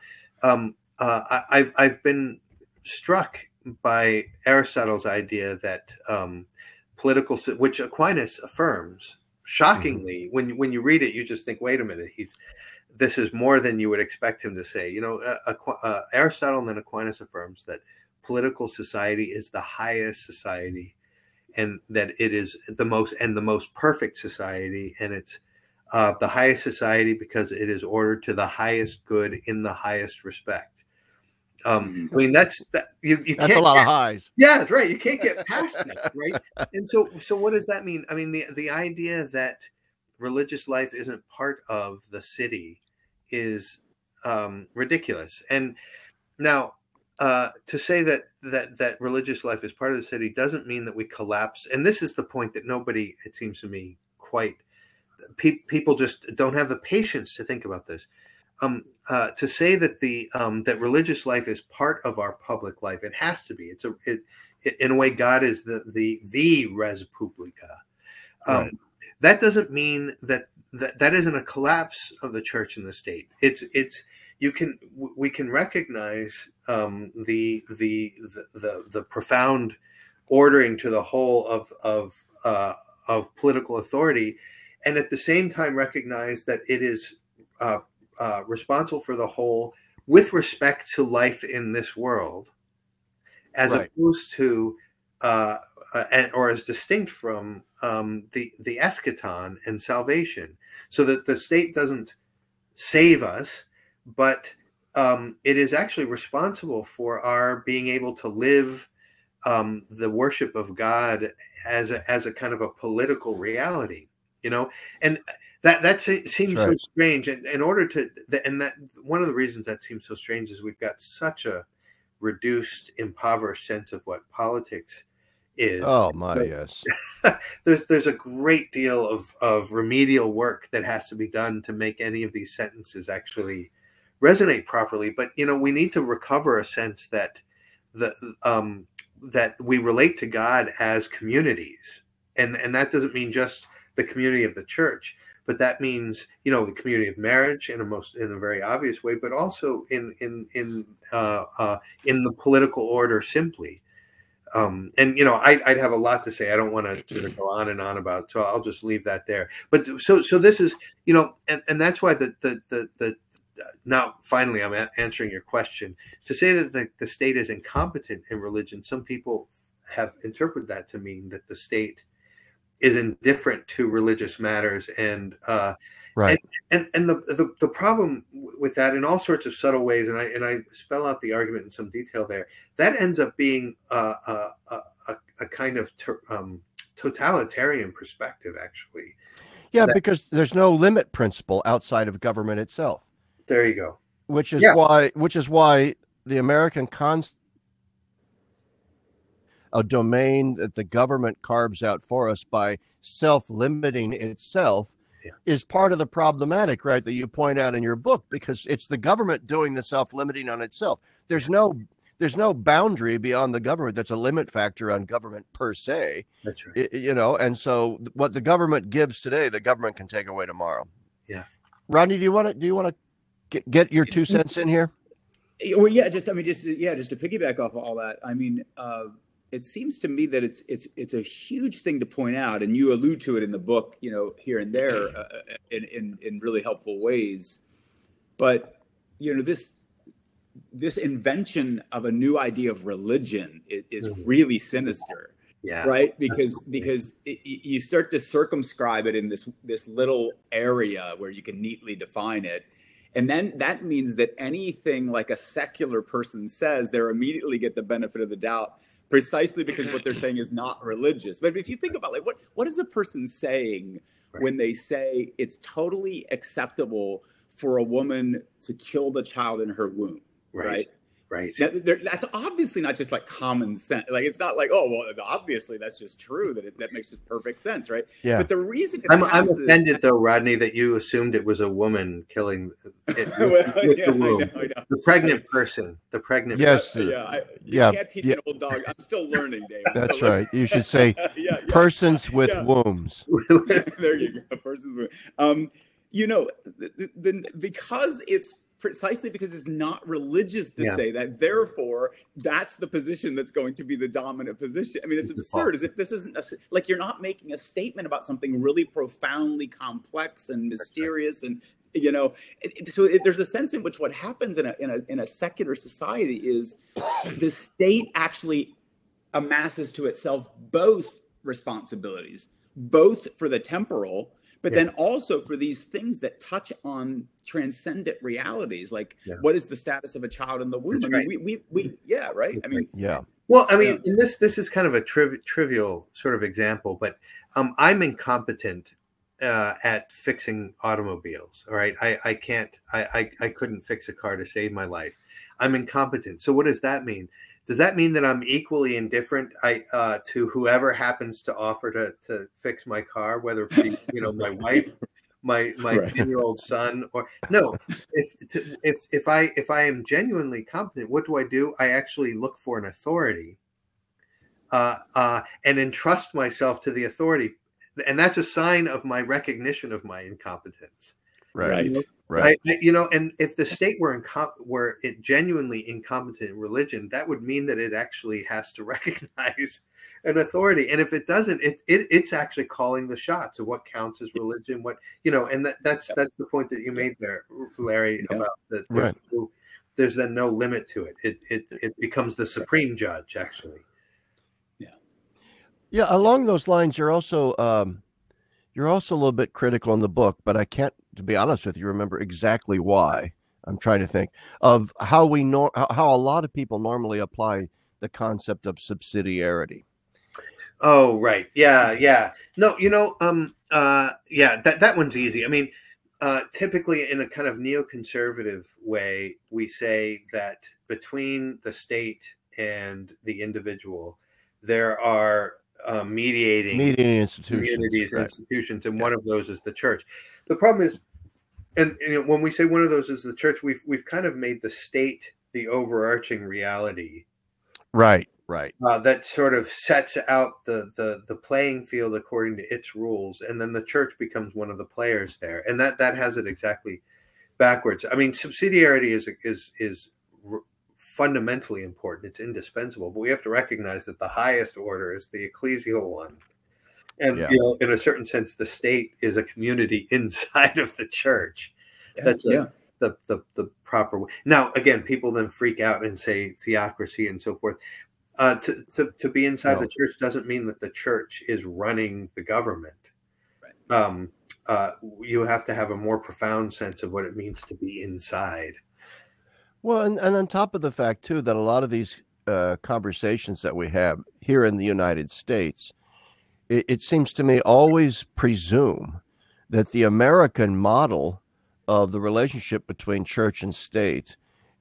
um, uh, I, have I've been struck by Aristotle's idea that um, political, which Aquinas affirms, shockingly, mm-hmm. when when you read it, you just think, wait a minute, he's this is more than you would expect him to say. You know, uh, uh, Aristotle and then Aquinas affirms that political society is the highest society, and that it is the most and the most perfect society, and it's uh, the highest society because it is ordered to the highest good in the highest respect. Um, mm-hmm. I mean, that's that you, you that's a lot get, of highs. Yeah, that's right. You can't get past that, right? And so, so what does that mean? I mean, the the idea that religious life isn't part of the city is um, ridiculous. And now, uh, to say that that that religious life is part of the city doesn't mean that we collapse. And this is the point that nobody, it seems to me, quite pe- people just don't have the patience to think about this. Um, uh, to say that the um, that religious life is part of our public life, it has to be. It's a it, it, in a way, God is the the the res publica. Um, right. That doesn't mean that, that that isn't a collapse of the church and the state. It's it's you can we can recognize um, the, the, the the the profound ordering to the whole of of uh, of political authority and at the same time recognize that it is uh, uh, responsible for the whole with respect to life in this world, as right. opposed to uh, and, or as distinct from um, the the eschaton and salvation, so that the state doesn't save us, but um, it is actually responsible for our being able to live um, the worship of God as a, as a kind of a political reality you know? And that that seems right. so strange. And in order to and that one of the reasons that seems so strange is we've got such a reduced impoverished sense of what politics is. Oh my but yes. there's there's a great deal of of remedial work that has to be done to make any of these sentences actually resonate properly. But you know we need to recover a sense that the um that we relate to god as communities. And and that doesn't mean just the community of the church but that means you know the community of marriage in a most in a very obvious way but also in in in uh, uh, in the political order simply um, and you know I, would have a lot to say. I don't want to sort of go on and on about so i'll just leave that there. But so so this is you know and, and that's why the the the, the now finally i'm answering your question. To say that the, the state is incompetent in religion some people have interpreted that to mean that the state is indifferent to religious matters and uh, right and and, and the, the, the problem with that in all sorts of subtle ways and i and i spell out the argument in some detail there that ends up being a, a, a, a kind of ter, um, totalitarian perspective actually yeah that, because there's no limit principle outside of government itself there you go which is yeah. why which is why the american constitution a domain that the government carves out for us by self-limiting itself. Is part of the problematic right that you point out in your book because it's the government doing the self-limiting on itself there's no there's no boundary beyond the government that's a limit factor on government per se that's right you know and so what the government gives today the government can take away tomorrow yeah. Rodney, do you want to do you want to get, get your two cents in here? Well, yeah, just I mean, just yeah, just to piggyback off of all that. I mean, uh, it seems to me that it's it's it's a huge thing to point out, and you allude to it in the book, you know, here and there, uh, uh in, in in really helpful ways. But you know, this this invention of a new idea of religion is, is mm-hmm. really sinister yeah right because absolutely. because it, you start to circumscribe it in this this little area where you can neatly define it and then that means that anything like a secular person says they immediately get the benefit of the doubt precisely because what they're saying is not religious but if you think about like what what is a person saying right. when they say it's totally acceptable for a woman to kill the child in her womb right, right? Right. Now, that's obviously not just like common sense. Like it's not like, oh, well, obviously that's just true. That it, that makes just perfect sense, right? Yeah. But the reason I'm, I'm offended though, Rodney, that you assumed it was a woman killing it well, with yeah, the womb. I know, I know. The pregnant person, the pregnant. Yes. Person. Yeah. I, yeah. can't teach yeah. an old dog. I'm still learning, Dave. That's right. You should say yeah, persons with wombs. there you go. Persons with. Um, you know, the, the, because it's precisely because it's not religious to yeah. say that. Therefore, that's the position that's going to be the dominant position. I mean, it's, it's absurd as if this isn't a, like you're not making a statement about something really profoundly complex and mysterious and you know it, so it, there's a sense in which what happens in a, in a in a secular society is the state actually amasses to itself both responsibilities both for the temporal but yeah. then also for these things that touch on transcendent realities like yeah. what is the status of a child in the womb? That's i mean we, we we yeah right? I mean yeah. Well i mean yeah. this this is kind of a triv- trivial sort of example but um, i'm incompetent uh, at fixing automobiles all right? I i can't I, I i couldn't fix a car to save my life. I'm incompetent. So what does that mean does that mean that I'm equally indifferent I, uh, to whoever happens to offer to, to fix my car, whether it be you know my wife, my my ten right. year old son, or no? If to, if if I if I am genuinely competent, what do I do? I actually look for an authority, uh, uh, and entrust myself to the authority, and that's a sign of my recognition of my incompetence. Right. Right. I, you know, and if the state were incom- were it genuinely incompetent in religion, that would mean that it actually has to recognize an authority. And if it doesn't, it, it it's actually calling the shots of what counts as religion, what you know, and that, that's that's the point that you made there, Larry, yeah. about that there's, right. no, there's then no limit to it. It it it becomes the supreme judge, actually. Yeah. Yeah. Along those lines, you're also um, you're also a little bit critical in the book, but I can't to be honest with you, remember exactly why. I'm trying to think of how we know how a lot of people normally apply the concept of subsidiarity. Oh, right. Yeah, yeah. No, you know, um, uh, yeah, that that one's easy. I mean, uh, typically in a kind of neoconservative way, we say that between the state and the individual, there are uh, mediating, mediating institutions, communities, right. institutions, and yeah. one of those is the church. The problem is and, and when we say one of those is the church, we've we've kind of made the state the overarching reality, right? Right. Uh, that sort of sets out the, the the playing field according to its rules, and then the church becomes one of the players there, and that that has it exactly backwards. I mean, subsidiarity is is is fundamentally important. It's indispensable, but we have to recognize that the highest order is the ecclesial one, and yeah. you know, in a certain sense, the state is a community inside of the church. Yeah. That's a, yeah. the, the the proper way. Now, again, people then freak out and say theocracy and so forth. Uh, to, to, to be inside no. the church doesn't mean that the church is running the government. Right. Um, uh, you have to have a more profound sense of what it means to be inside. Well, and, and on top of the fact, too, that a lot of these uh, conversations that we have here in the United States it, it seems to me, always presume that the American model of the relationship between church and state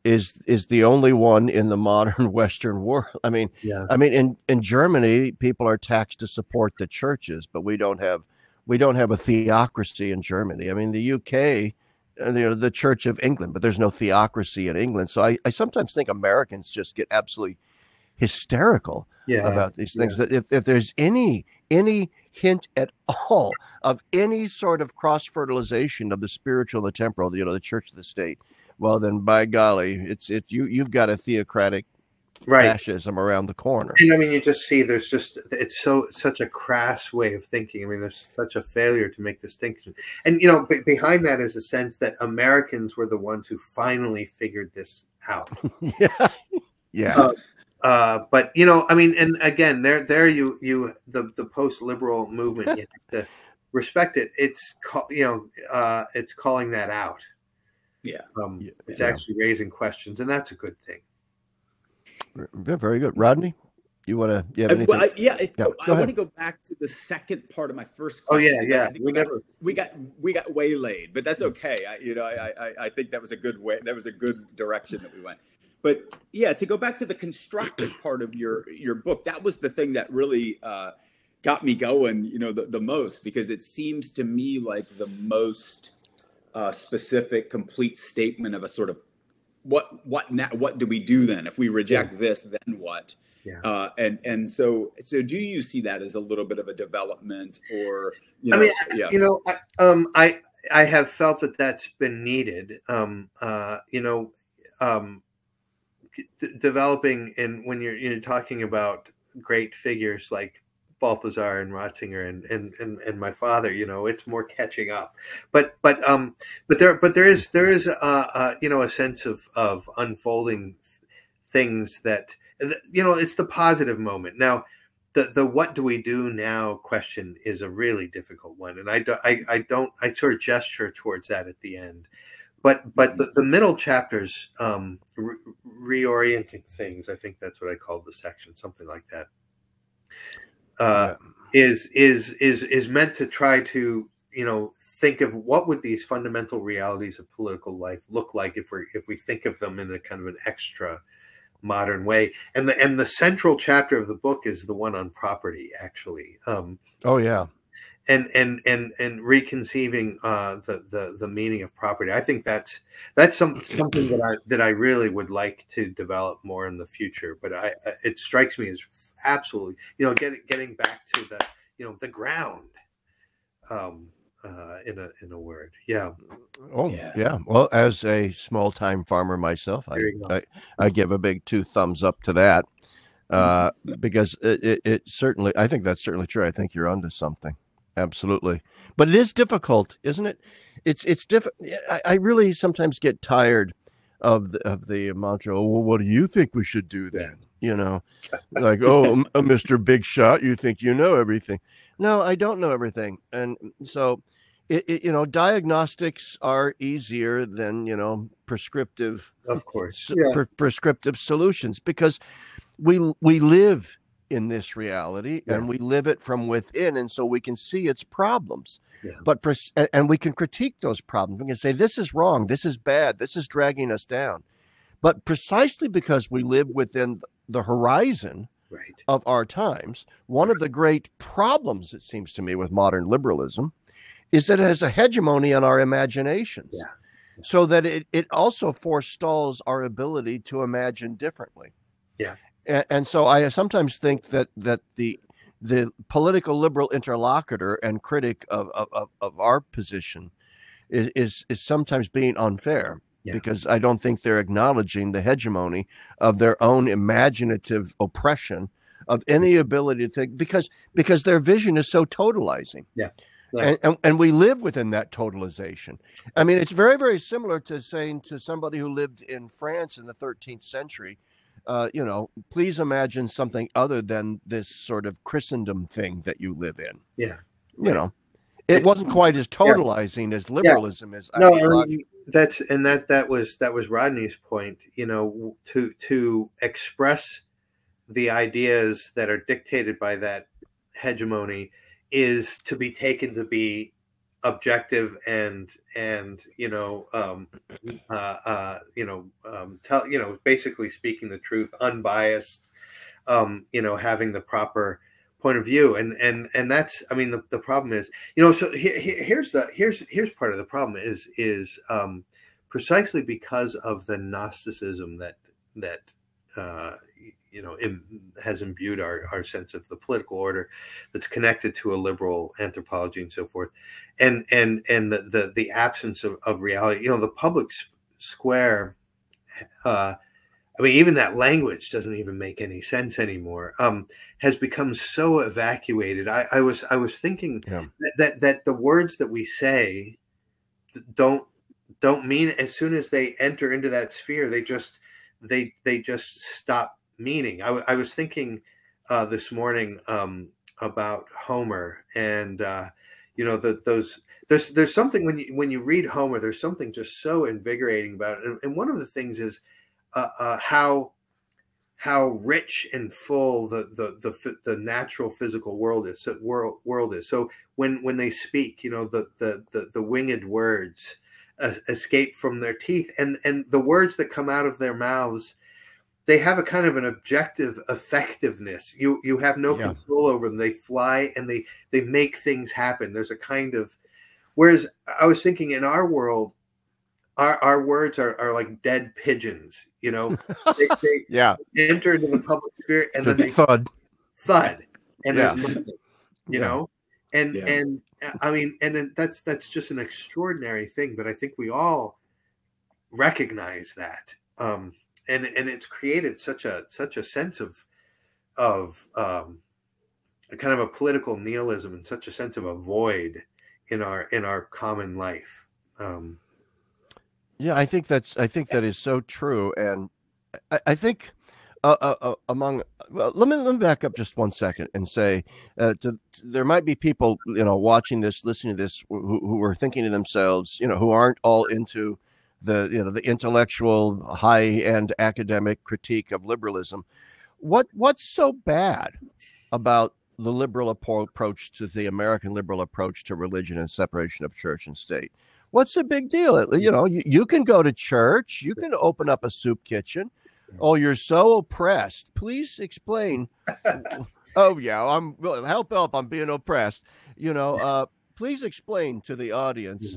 is is the only one in the modern Western world. I mean, yeah. I mean, in in Germany, people are taxed to support the churches, but we don't have we don't have a theocracy in Germany. I mean, the UK, uh, you know, the Church of England, but there's no theocracy in England. So I, I sometimes think Americans just get absolutely hysterical yeah, about these things. Yeah. That if, if there's any any hint at all of any sort of cross fertilization of the spiritual and the temporal, you know, the church of the state, well, then by golly, it's it you you've got a theocratic right. fascism around the corner. And I mean, you just see there's just it's so such a crass way of thinking. I mean, there's such a failure to make distinction. And you know, b- behind that is a sense that Americans were the ones who finally figured this out. yeah, yeah. Uh, uh, but you know, I mean, and again, there, there, you, you, the the post liberal movement, you have to respect it. It's you know, uh, it's calling that out. Yeah, um, yeah. it's actually raising questions, and that's a good thing. Very good, Rodney. You want to? You have anything? Well, I, yeah, yeah I, want to go back to the second part of my first. Question. Oh yeah, yeah. We, we, got, we got we got waylaid, but that's okay. I, you know, I, I I think that was a good way. That was a good direction that we went. But yeah, to go back to the constructive part of your your book, that was the thing that really uh, got me going. You know, the the most because it seems to me like the most uh, specific, complete statement of a sort of what what now, what do we do then if we reject yeah. this then what yeah. Uh, and and so so do you see that as a little bit of a development or you know, I mean yeah. you know I, um I I have felt that that's been needed um uh you know um d- developing and when you're you're talking about great figures like Balthasar and Ratzinger and, and, and, and my father, you know, it's more catching up. But but um but there but there is there is a, a you know a sense of of unfolding things that you know it's the positive moment now. The, the what do we do now question is a really difficult one and I, do, I, I don't I sort of gesture towards that at the end but but the, the middle chapters um, re- reorienting things i think that's what i called the section something like that. Uh, yeah. is is is is meant to try to you know think of what would these fundamental realities of political life look like if we if we think of them in a kind of an extra modern way. And the and the central chapter of the book is the one on property actually. Um, oh yeah and and and and reconceiving uh, the the the meaning of property. I think that's that's some, something that I that I really would like to develop more in the future. But I, it strikes me as absolutely, you know, getting getting back to the you know the ground. Um, uh, in a in a word, yeah. Oh yeah. yeah. Well, as a small time farmer myself, I, I, I give a big two thumbs up to that uh, mm-hmm. because it, it, it certainly I think that's certainly true. I think you're onto something. Absolutely. But it is difficult, isn't it? It's it's difficult. I, I, really sometimes get tired of the, of the mantra. Oh, well, what do you think we should do then? You know, like oh, uh, Mister Big Shot, you think you know everything? No, I don't know everything, and so. It, it, you know, diagnostics are easier than you know prescriptive, of course, yeah. pre- prescriptive solutions because we we live in this reality yeah. and we live it from within and so we can see its problems. Yeah. but and we can critique those problems. We can say this is wrong. This is bad. This is dragging us down. But precisely because we live within the horizon right. of our times one of the great problems it seems to me with modern liberalism is that it has a hegemony on our imaginations. Yeah. so that it, it also forestalls our ability to imagine differently. Yeah and, and so I sometimes think that that the the political liberal interlocutor and critic of of, of our position is, is is sometimes being unfair yeah. because I don't think they're acknowledging the hegemony of their own imaginative oppression of any ability to think because because their vision is so totalizing. Yeah. Right. And, and, and we live within that totalization. I mean, it's very, very similar to saying to somebody who lived in France in the 13th century, uh, you know, please imagine something other than this sort of Christendom thing that you live in. Yeah. You know, it wasn't quite as totalizing yeah. as liberalism yeah. is. No, that's and that that was that was Rodney's point. You know, to to express the ideas that are dictated by that hegemony is to be taken to be objective and and you know um, uh, uh, you know um, tell you know basically speaking the truth unbiased um, you know having the proper point of view. And and and that's i mean the, the problem is you know so here, here's the here's here's part of the problem is is um, precisely because of the gnosticism that that uh, you know Im, has imbued our, our sense of the political order that's connected to a liberal anthropology and so forth and and and the the, the absence of, of reality you know the public square uh, I mean, even that language doesn't even make any sense anymore. Um, has become so evacuated. I, I was I was thinking yeah. that, that, that the words that we say don't don't mean as soon as they enter into that sphere, they just they they just stop meaning. I, I was thinking uh, this morning um, about Homer and uh, you know that those there's there's something when you when you read Homer, there's something just so invigorating about it. And, and one of the things is uh, uh, how how rich and full the, the the the natural physical world is so world world is so when when they speak you know the the the, the winged words escape from their teeth and and the words that come out of their mouths they have a kind of an objective effectiveness you you have no yeah. control over them they fly and they they make things happen there's a kind of whereas i was thinking in our world our, our words are, are like dead pigeons, you know. They, they yeah. enter into the public sphere and the then they thud, thud, and yeah. nothing, you yeah. know. And yeah. and I mean, and that's that's just an extraordinary thing. But I think we all recognize that, um, and and it's created such a such a sense of of um, a kind of a political nihilism and such a sense of a void in our in our common life. Um, yeah, I think that's I think that is so true, and I, I think uh, uh, uh, among well, let me let me back up just one second and say uh, to, there might be people you know watching this, listening to this, who, who are thinking to themselves, you know, who aren't all into the you know the intellectual high end academic critique of liberalism. What what's so bad about the liberal approach to the American liberal approach to religion and separation of church and state? What's the big deal? You know, you, you can go to church, you can open up a soup kitchen. Oh, you're so oppressed. Please explain. oh yeah, I'm help help. I'm being oppressed. You know, uh, please explain to the audience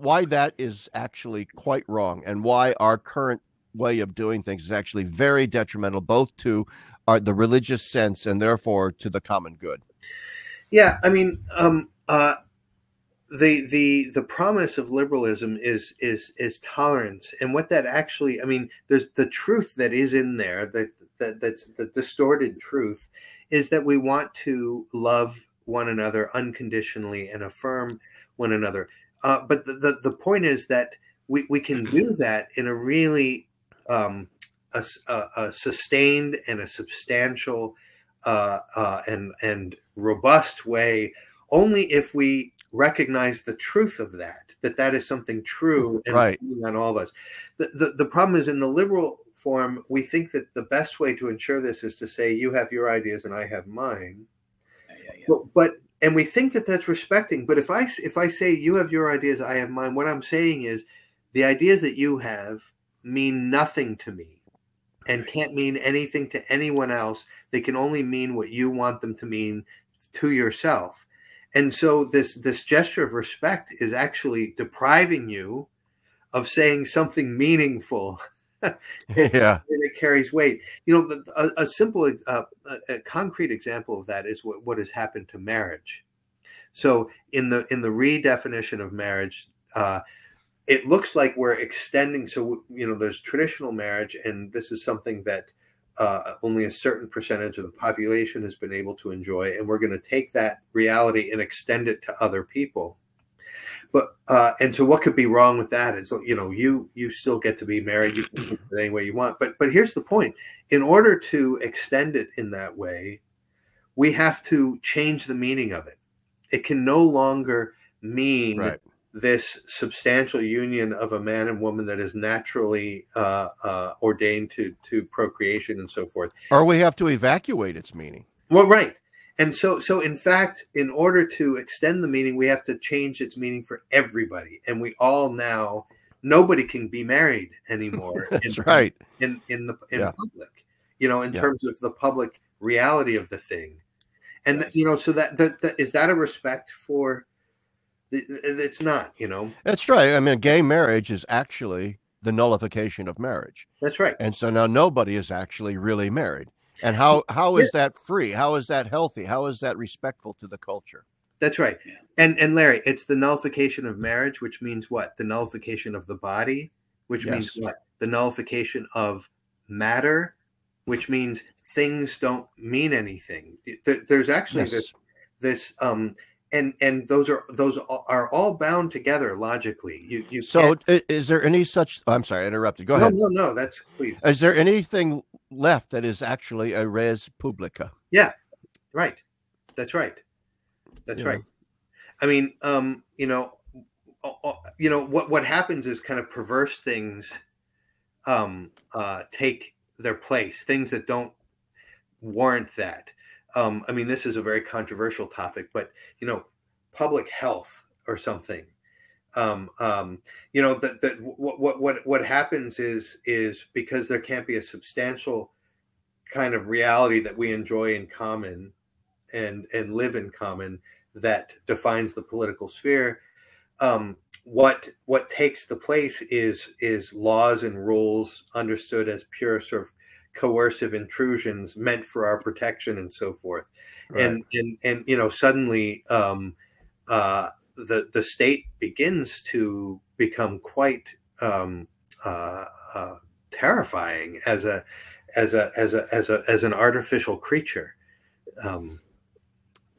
why that is actually quite wrong and why our current way of doing things is actually very detrimental both to our, the religious sense and therefore to the common good. Yeah, I mean, um, uh, the the the promise of liberalism is is is tolerance and what that actually i mean there's the truth that is in there that that that's the distorted truth is that we want to love one another unconditionally and affirm one another uh, but the, the, the point is that we, we can do that in a really um, a, a, sustained and a substantial uh, uh, and and robust way only if we recognize the truth of that, that that is something true and right. on all of us. The, the, the problem is in the liberal form, we think that the best way to ensure this is to say, you have your ideas and I have mine. Yeah, yeah, yeah. But, but and we think that that's respecting. But if I if I say you have your ideas, I have mine, what I'm saying is the ideas that you have mean nothing to me and can't mean anything to anyone else. They can only mean what you want them to mean to yourself and so this this gesture of respect is actually depriving you of saying something meaningful yeah. and it carries weight. You know the, a, a, simple uh, a, a, concrete example of that is what, what has happened to marriage. So in the in the redefinition of marriage uh, it looks like we're extending so you know there's traditional marriage and this is something that uh, only a certain percentage of the population has been able to enjoy, and we're going to take that reality and extend it to other people. But uh, and so, what could be wrong with that is you know you you still get to be married, you can do it any way you want. But but here's the point: in order to extend it in that way, we have to change the meaning of it. It can no longer mean right this substantial union of a man and woman that is naturally uh, uh, ordained to to procreation and so forth. Or we have to evacuate its meaning. Well, right. And so, so in fact, in order to extend the meaning, we have to change its meaning for everybody. And we all now, nobody can be married anymore. That's in, right. In in the in yeah. public, you know, in yeah. terms of the public reality of the thing, and you know, so that, that that is that a respect for it's not, you know. That's right. I mean, gay marriage is actually the nullification of marriage. That's right. And so now nobody is actually really married. And how how is that free? How is that healthy? How is that respectful to the culture? That's right. And and Larry, it's the nullification of marriage, which means what? The nullification of the body, which yes. means what? The nullification of matter, which means things don't mean anything. There's actually yes. this this um and and those are those are all bound together logically. You you so can't... is there any such? I'm sorry, I interrupted. Go no, ahead. No, no, that's please. Is there anything left that is actually a res publica? Yeah, right. That's right. That's yeah. right. I mean, um, you know, you know what what happens is kind of perverse things um, uh, take their place, things that don't warrant that um, I mean, this is a very controversial topic, but you know, public health or something. Um, um, you know, that that what what what what happens is is because there can't be a substantial kind of reality that we enjoy in common and and live in common that defines the political sphere. Um, what what takes the place is is laws and rules understood as pure sort of coercive intrusions meant for our protection and so forth. Right. And and and you know suddenly um, uh, the the state begins to become quite um, uh, uh, terrifying as a as a as a as a as an artificial creature. Um,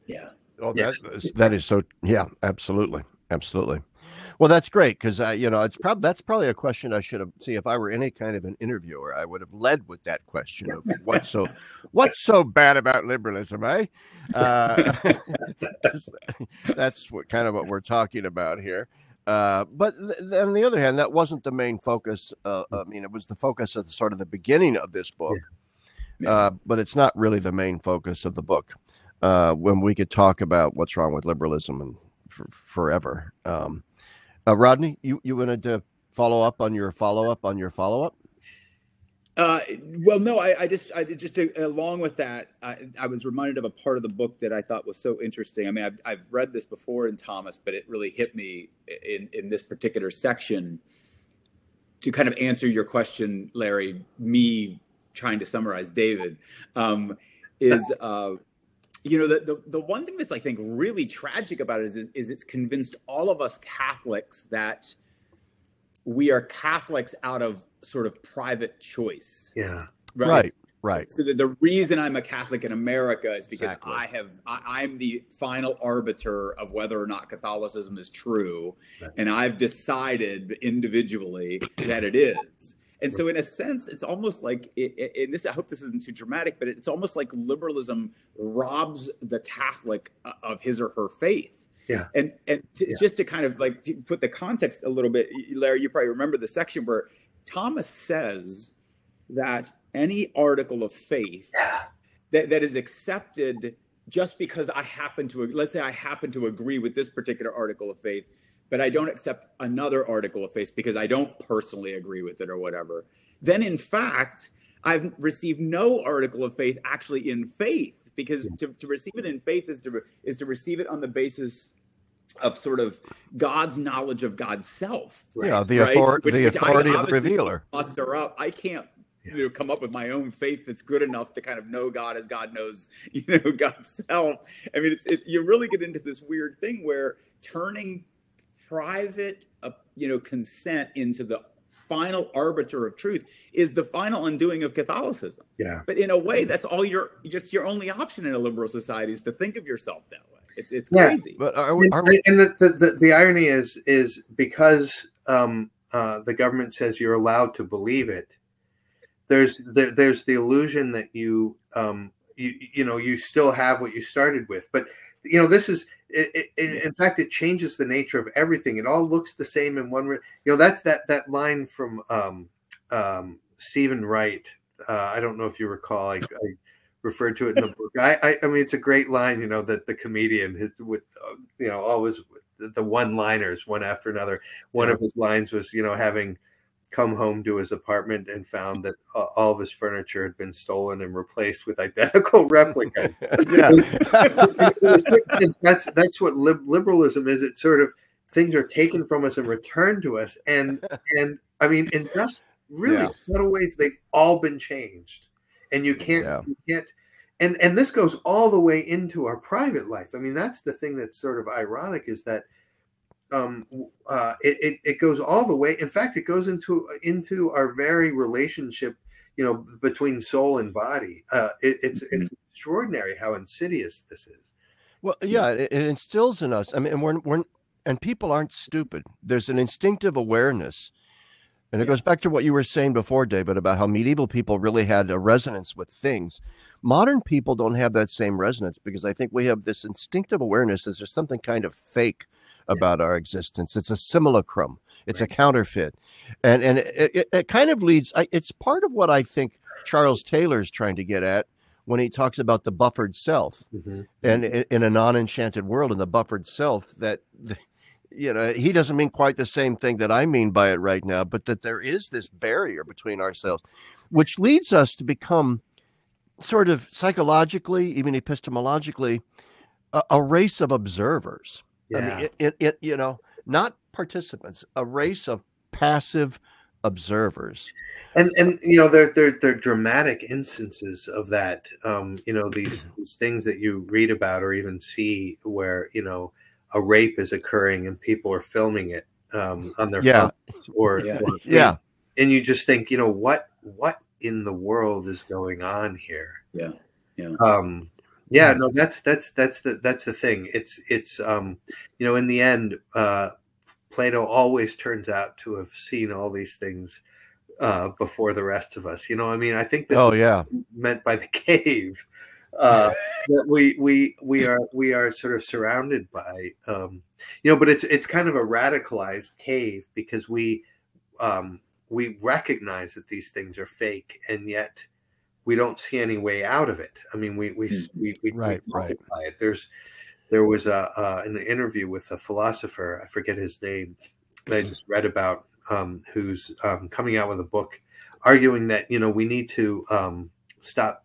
yeah. Oh, that yeah. Is, that is so. Yeah, absolutely, absolutely. Well, that's great because uh, you know it's probably that's probably a question I should have see if I were any kind of an interviewer, I would have led with that question of what's so what's so bad about liberalism, eh? Uh, that's what kind of what we're talking about here. Uh, but th- on the other hand, that wasn't the main focus. Uh, I mean, it was the focus of the, sort of the beginning of this book, yeah. Uh, but it's not really the main focus of the book. Uh, when we could talk about what's wrong with liberalism and forever. Um, uh, Rodney, you, you wanted to follow up on your follow up on your follow up? Uh, well, no, I, I, just, I just uh, along with that, I, I, was reminded of a part of the book that I thought was so interesting. I mean, I've, I've read this before in Thomas, but it really hit me in, in this particular section to kind of answer your question, Larry. Me trying to summarize David um, is uh, you know the, the, the one thing that's i think really tragic about it is, is, is it's convinced all of us catholics that we are catholics out of sort of private choice yeah right right, right. so the, the reason i'm a catholic in america is because exactly. i have I, am the final arbiter of whether or not catholicism is true right. and i've decided individually that it is and so, in a sense, it's almost like, and this I hope this isn't too dramatic, but it's almost like liberalism robs the Catholic uh, of his or her faith. Yeah. And and to, yeah. just to kind of like to put the context a little bit, Larry, you probably remember the section where Thomas says that any article of faith yeah. that, that is accepted just because I happen to, let's say I happen to agree with this particular article of faith, but I don't accept another article of faith because I don't personally agree with it or whatever, then in fact, I've received no article of faith actually in faith because to, to receive it in faith is to is to receive it on the basis of sort of God's knowledge of God's self. Right? Yeah, the, right? author- which, the which authority of the revealer. Muster up. I can't you know come up with my own faith that's good enough to kind of know God as God knows you know God's self. I mean, it's it's you really get into this weird thing where turning private, uh, you know, consent into the final arbiter of truth is the final undoing of Catholicism. Yeah. But in a way, that's all your it's your only option in a liberal society is to think of yourself that way. It's it's yeah. crazy. But are we, are we... And the, the, the, the, irony is is because um, uh, the government says you're allowed to believe it. There's there, there's the illusion that you um, you you know you still have what you started with, but you know this is it, it, in fact, it changes the nature of everything. It all looks the same in one. Re- you know, that's that that line from um, um, Steven Wright. Uh, I don't know if you recall. I, I referred to it in the book. I, I, I, mean, it's a great line. You know that the comedian his, with uh, you know always the one-liners one after another. One of his lines was you know having come home to his apartment and found that uh, all of his furniture had been stolen and replaced with identical replicas. yeah. that's that's what liberalism is. It sort of things are taken from us and returned to us, and and I mean, in just really yeah. subtle ways, they've all been changed, and you can't yeah. you can't. And, and this goes all the way into our private life. I mean, that's the thing that's sort of ironic is that um, uh, it, it, it goes all the way. In fact, it goes into into our very relationship, you know, between soul and body. Uh, it, it's mm-hmm. it's extraordinary how insidious this is. Well, yeah, it, it instills in us. I mean, we're we're and people aren't stupid. There's an instinctive awareness. And it yeah. goes back to what you were saying before, David, about how medieval people really had a resonance with things. Modern people don't have that same resonance because I think we have this instinctive awareness that there's something kind of fake about our existence. It's a simulacrum. It's right. a counterfeit, and and it, it, it kind of leads. It's part of what I think Charles Taylor is trying to get at when he talks about the buffered self, mm-hmm. and in a non-enchanted world, in the buffered self, that you know he doesn't mean quite the same thing that I mean by it right now, but that there is this barrier between ourselves, which leads us to become sort of psychologically, even epistemologically, a, a race of observers. Yeah. I mean, it, it, it, you know, not participants, a race of passive observers. And and you know, they're they're they're dramatic instances of that. Um, you know, these these things that you read about or even see where you know a rape is occurring and people are filming it um, on their yeah. or yeah. Or, yeah. And you just think, you know, what what in the world is going on here? Yeah. Yeah. Um, yeah no that's that's that's the that's the thing. It's it's um you know in the end uh plato always turns out to have seen all these things uh before the rest of us. You know i mean i think this oh yeah. meant by the cave uh that we we we are we are sort of surrounded by um you know but it's it's kind of a radicalized cave because we um we recognize that these things are fake and yet we don't see any way out of it. I mean, we we mm-hmm. we, we, right, right. it. There's there was a uh, an interview with a philosopher. I forget his name. That I mm-hmm. just read about um, who's um, coming out with a book arguing that you know we need to um, stop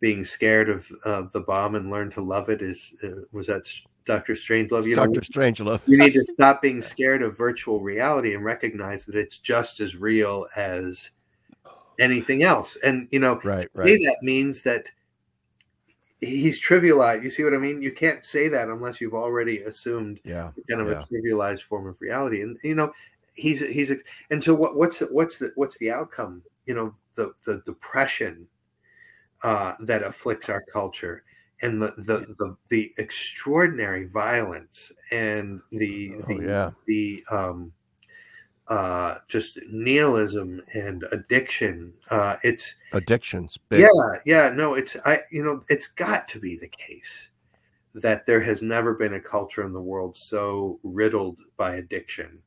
being scared of uh, the bomb and learn to love it. Is uh, was that Doctor Strangelove? You Doctor Strangelove. we need to stop being scared of virtual reality and recognize that it's just as real as anything else. And you know, right, right. that means that he's trivialized. You see what I mean? You can't say that unless you've already assumed yeah, kind of yeah. a trivialized form of reality. And you know, he's he's and so what what's the, what's the what's the outcome? You know, the the depression uh, that afflicts our culture and the the the, the extraordinary violence and the oh, the, yeah. the um uh, just nihilism and addiction. Uh, it's addictions. Big. Yeah, yeah. No, it's I. You know, it's got to be the case that there has never been a culture in the world so riddled by addiction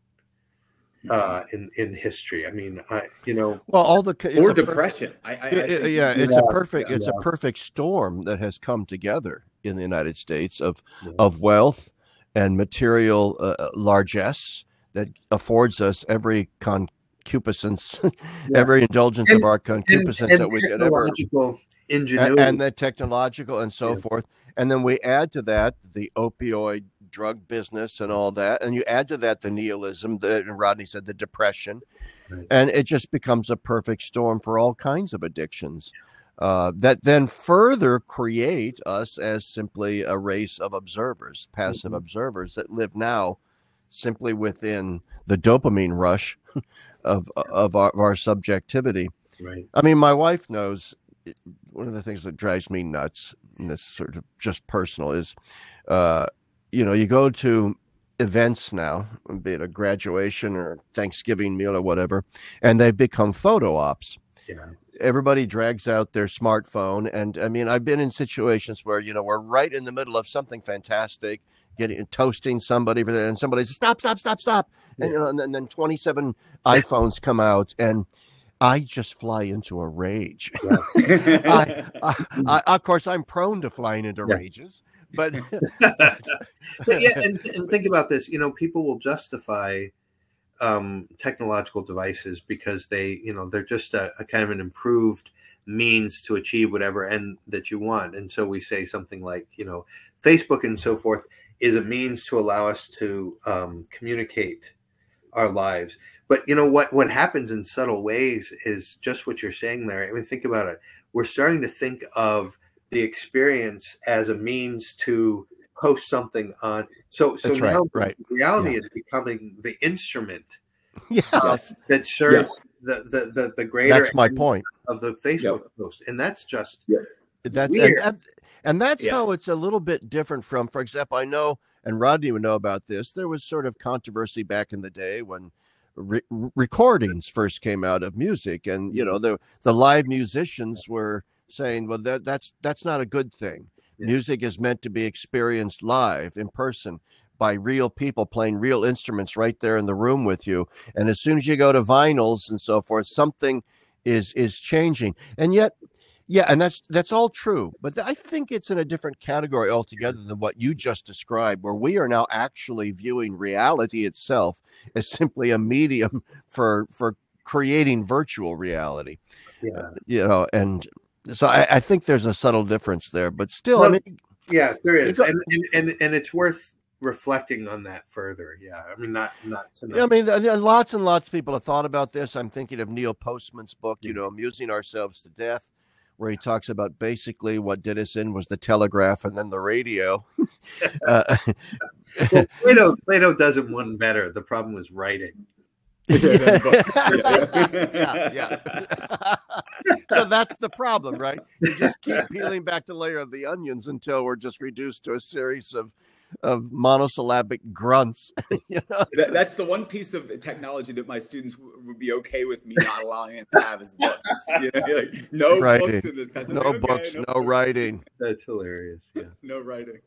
uh, in in history. I mean, I you know, well, all the or depression. I, I, yeah, I yeah, it's yeah, a perfect it's yeah. a perfect storm that has come together in the United States of yeah. of wealth and material uh, uh largesse that affords us every concupiscence, yeah. every indulgence and, of our concupiscence and, and that we get ever. Ingenuity. And, the technological and so yeah. forth. And then we add to that the opioid drug business and all that. And you add to that the nihilism, the Rodney said the depression. Right. And it just becomes a perfect storm for all kinds of addictions. Uh, that then further create us as simply a race of observers, passive mm-hmm. observers that live now simply within the dopamine rush of of our, of our subjectivity. Right. I mean, my wife knows one of the things that drives me nuts, and this sort of just personal, is, uh, you know, you go to events now, be it a graduation or Thanksgiving meal or whatever, and they've become photo ops. Yeah. Everybody drags out their smartphone, and I mean, I've been in situations where you know we're right in the middle of something fantastic, getting toasting somebody for that, and somebody says, "Stop! Stop! Stop! Stop!" Yeah. And, you know, and, then, and then twenty seven iPhones come out, and I just fly into a rage. Yeah. I, I, I, of course, I'm prone to flying into yeah. rages, but, but yeah, and, and, think about this. You know, people will justify um, technological devices because they, you know, they're just a, a kind of an improved means to achieve whatever end that you want. And so we say something like, you know, Facebook and so forth is a means to allow us to um, communicate our lives. But you know what? What happens in subtle ways is just what you're saying there. I mean, think about it. We're starting to think of the experience as a means to post something on. So, so That's now right, right. reality Yeah. is becoming the instrument Yeah, Yes. that serves the, the the the greater that's my point. of the Facebook post, and that's just That's and, Weird. that, and that's Yeah. how it's a little bit different from, for example, I know, and Rodney would know about this. There was sort of controversy back in the day when re- recordings first came out of music, and you know mm-hmm. the the live musicians were saying, well, that that's that's not a good thing. Yeah. Music is meant to be experienced live in person by real people playing real instruments right there in the room with you. And as soon as you go to vinyls and so forth, something is is changing. And yet yeah, and that's that's all true, but th- I think it's in a different category altogether than what you just described, where we are now actually viewing reality itself as simply a medium for for creating virtual reality. yeah uh, You know, and so I, I think there's a subtle difference there, but still, I mean, yeah there is, and, and and it's worth reflecting on that further. Yeah, I mean not not tonight. Yeah, I mean, lots and lots of people have thought about this. I'm thinking of Neil Postman's book, you mm. know, Amusing Ourselves to Death, where he talks about basically what did us in was the telegraph and then the radio. uh, well, Plato Plato does it one better. The problem was writing. Yeah, yeah, yeah. so that's the problem, right? You just keep peeling back the layer of the onions until we're just reduced to a series of of monosyllabic grunts. you know? That, that's the one piece of technology that my students w- would be okay with me not allowing them to have is books. You know, like, no Writing. books in this. class. I'm No like, okay, books, no books. writing. That's hilarious. Yeah. No writing.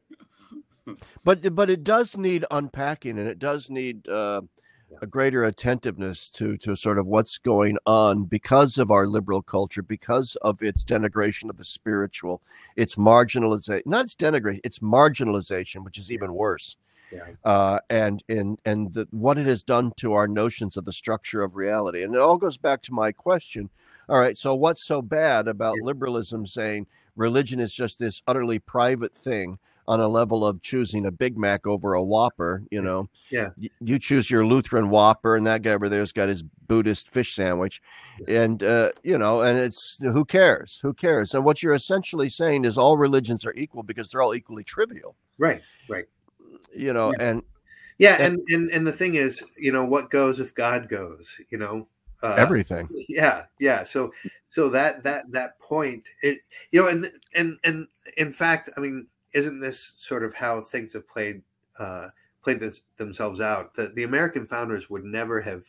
but but it does need unpacking and it does need uh, a greater attentiveness to to sort of what's going on because of our liberal culture because of its denigration of the spiritual its marginalization not its denigration its marginalization which is even worse. Yeah. uh, and and and the, what it has done to our notions of the structure of reality. And it all goes back to my question. All right so what's so bad about liberalism saying religion is just this utterly private thing on a level of choosing a Big Mac over a Whopper, you know. Yeah. You choose your Lutheran Whopper, and that guy over there's got his Buddhist fish sandwich, and uh, you know, and it's who cares? Who cares? And what you're essentially saying is all religions are equal because they're all equally trivial, Right. Right. you know. And Yeah, And- and, and and the thing is, you know, what goes if God goes? You know, uh, everything. yeah yeah so so that that that point it you know and and and in fact i mean isn't this sort of how things have played uh played this, themselves out that the american founders would never have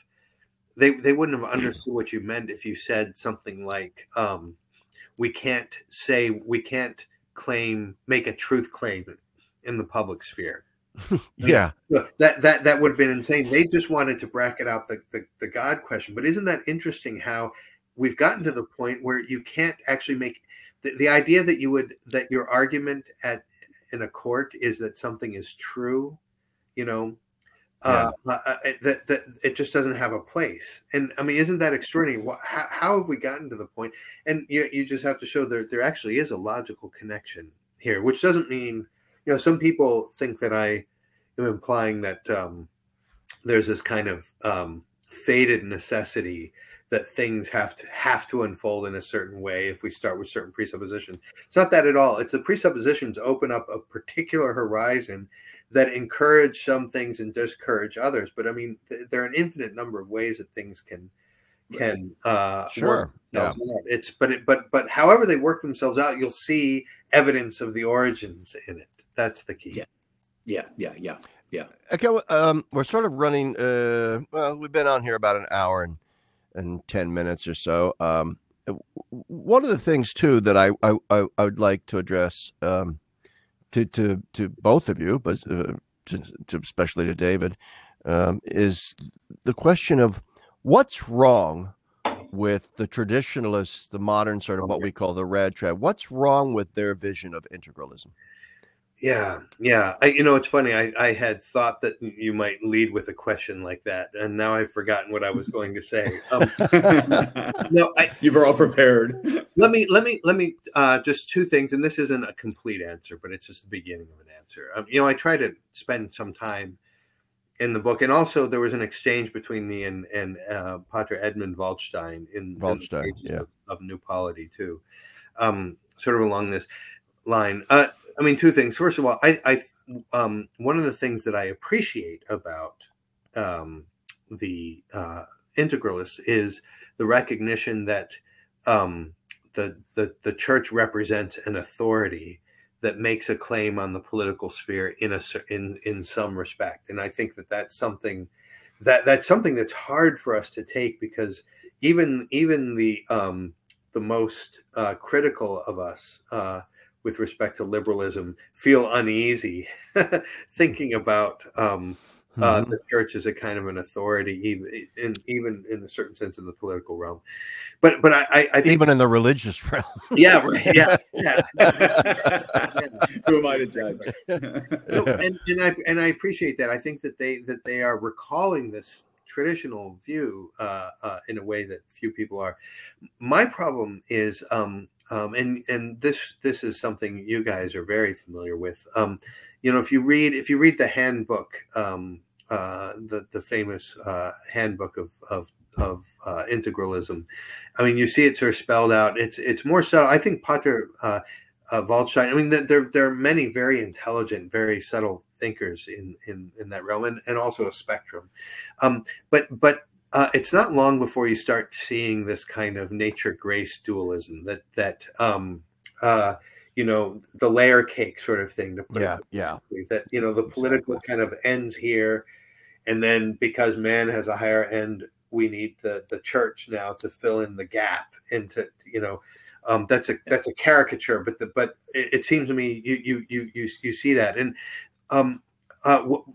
they they wouldn't have understood what you meant if you said something like um we can't say we can't claim make a truth claim in the public sphere Yeah, that that that would have been insane. They just wanted to bracket out the, the the God question. But isn't that interesting? How we've gotten to the point where you can't actually make the, the idea that you would that your argument at in a court is that something is true. You know, uh, uh, uh, that that it just doesn't have a place. And I mean, isn't that extraordinary? How, how have we gotten to the point? And you you just have to show that there actually is a logical connection here, which doesn't mean you know some people think that I am implying that um, there's this kind of um, fated necessity that things have to have to unfold in a certain way if we start with certain presuppositions. It's not that at all. It's the presuppositions open up a particular horizon that encourage some things and discourage others. But I mean, th- there are an infinite number of ways that things can can uh, Sure. work themselves out. It's but it but but however they work themselves out, you'll see evidence of the origins in it. That's the key. Yeah. Yeah, yeah, yeah. Okay, um, we're sort of running. Uh, well, we've been on here about an hour and and ten minutes or so. Um, one of the things too that I I, I, I would like to address um, to to to both of you, but uh, to, to especially to David, um, is the question of what's wrong with the traditionalists, the modern sort of what we call the rad trad. What's wrong with their vision of integralism? Yeah, yeah. I, you know, it's funny. I, I had thought that you might lead with a question like that, and now I've forgotten what I was going to say. Um, no, I, you were all prepared. let me let me let me uh, just two things, and this isn't a complete answer, but it's just the beginning of an answer. Um, you know, I try to spend some time in the book, and also there was an exchange between me and and uh, Pater Edmund Waldstein in, Waldstein, in yeah. of, of, New Polity too, um, sort of along this line. Uh, I mean, two things. First of all, I, I um, one of the things that I appreciate about um, the uh, integralists is the recognition that um, the, the the church represents an authority that makes a claim on the political sphere in a in in some respect, and I think that that's something that that's something that's hard for us to take because even even the um, the most uh, critical of us uh, with respect to liberalism feel uneasy thinking about um, uh, mm-hmm. the church as a kind of an authority, even in even in a certain sense in the political realm. But but I, I think even in the religious realm. yeah, right. Yeah, yeah. yeah. Who am I to judge? and, and I and I appreciate that. I think that they that they are recalling this traditional view uh, uh, in a way that few people are. My problem is, um, um, and and this this is something you guys are very familiar with. Um, you know, if you read if you read the handbook, um, uh, the the famous uh, handbook of of of uh, integralism, I mean, you see it sort of spelled out. It's it's more subtle. I think Pater uh, uh, Waldstein. I mean, there there are many very intelligent, very subtle thinkers in in in that realm, and, and also a spectrum. Um, but but uh, it's not long before you start seeing this kind of nature grace dualism that that um, uh, you know the layer cake sort of thing to put yeah. yeah that you know the political exactly. kind of ends here. And then because man has a higher end we need the the church now to fill in the gap into you know um, that's a that's a caricature but the, but it, it, seems to me you you you you, you see that. And um, uh, w-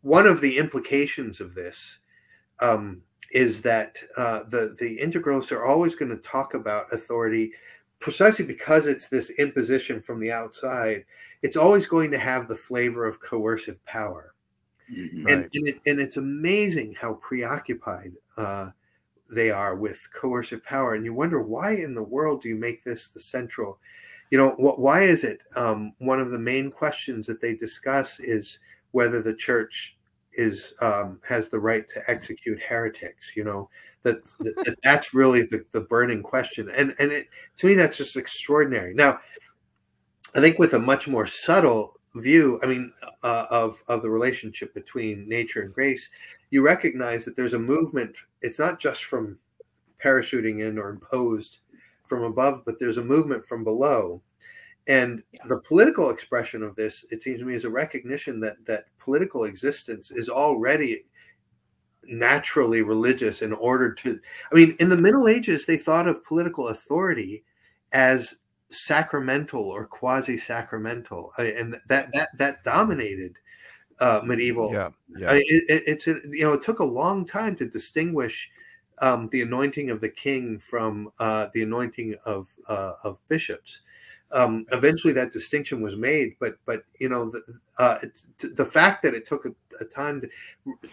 one of the implications of this um, is that uh, the the integralists are always going to talk about authority precisely because it's this imposition from the outside, it's always going to have the flavor of coercive power. Mm-hmm. And, and, it, and, it's amazing how preoccupied uh, they are with coercive power. And you wonder why in the world do you make this the central? You know, what, why is it um, one of the main questions that they discuss is whether the church is um, has the right to execute heretics. You know, that, that that's really the, the burning question and and it to me that's just extraordinary now i think with a much more subtle view i mean uh, of of the relationship between nature and grace you recognize that there's a movement it's not just from parachuting in or imposed from above but there's a movement from below and the political expression of this it seems to me is a recognition that that political existence is already naturally religious in order to i mean in the middle ages they thought of political authority as sacramental or quasi sacramental and that that that dominated uh, medieval. Yeah, yeah. I it, it's a, you know it took a long time to distinguish um, the anointing of the king from uh, the anointing of uh, of bishops um, eventually that distinction was made but but you know the, uh, the fact that it took a, a time to,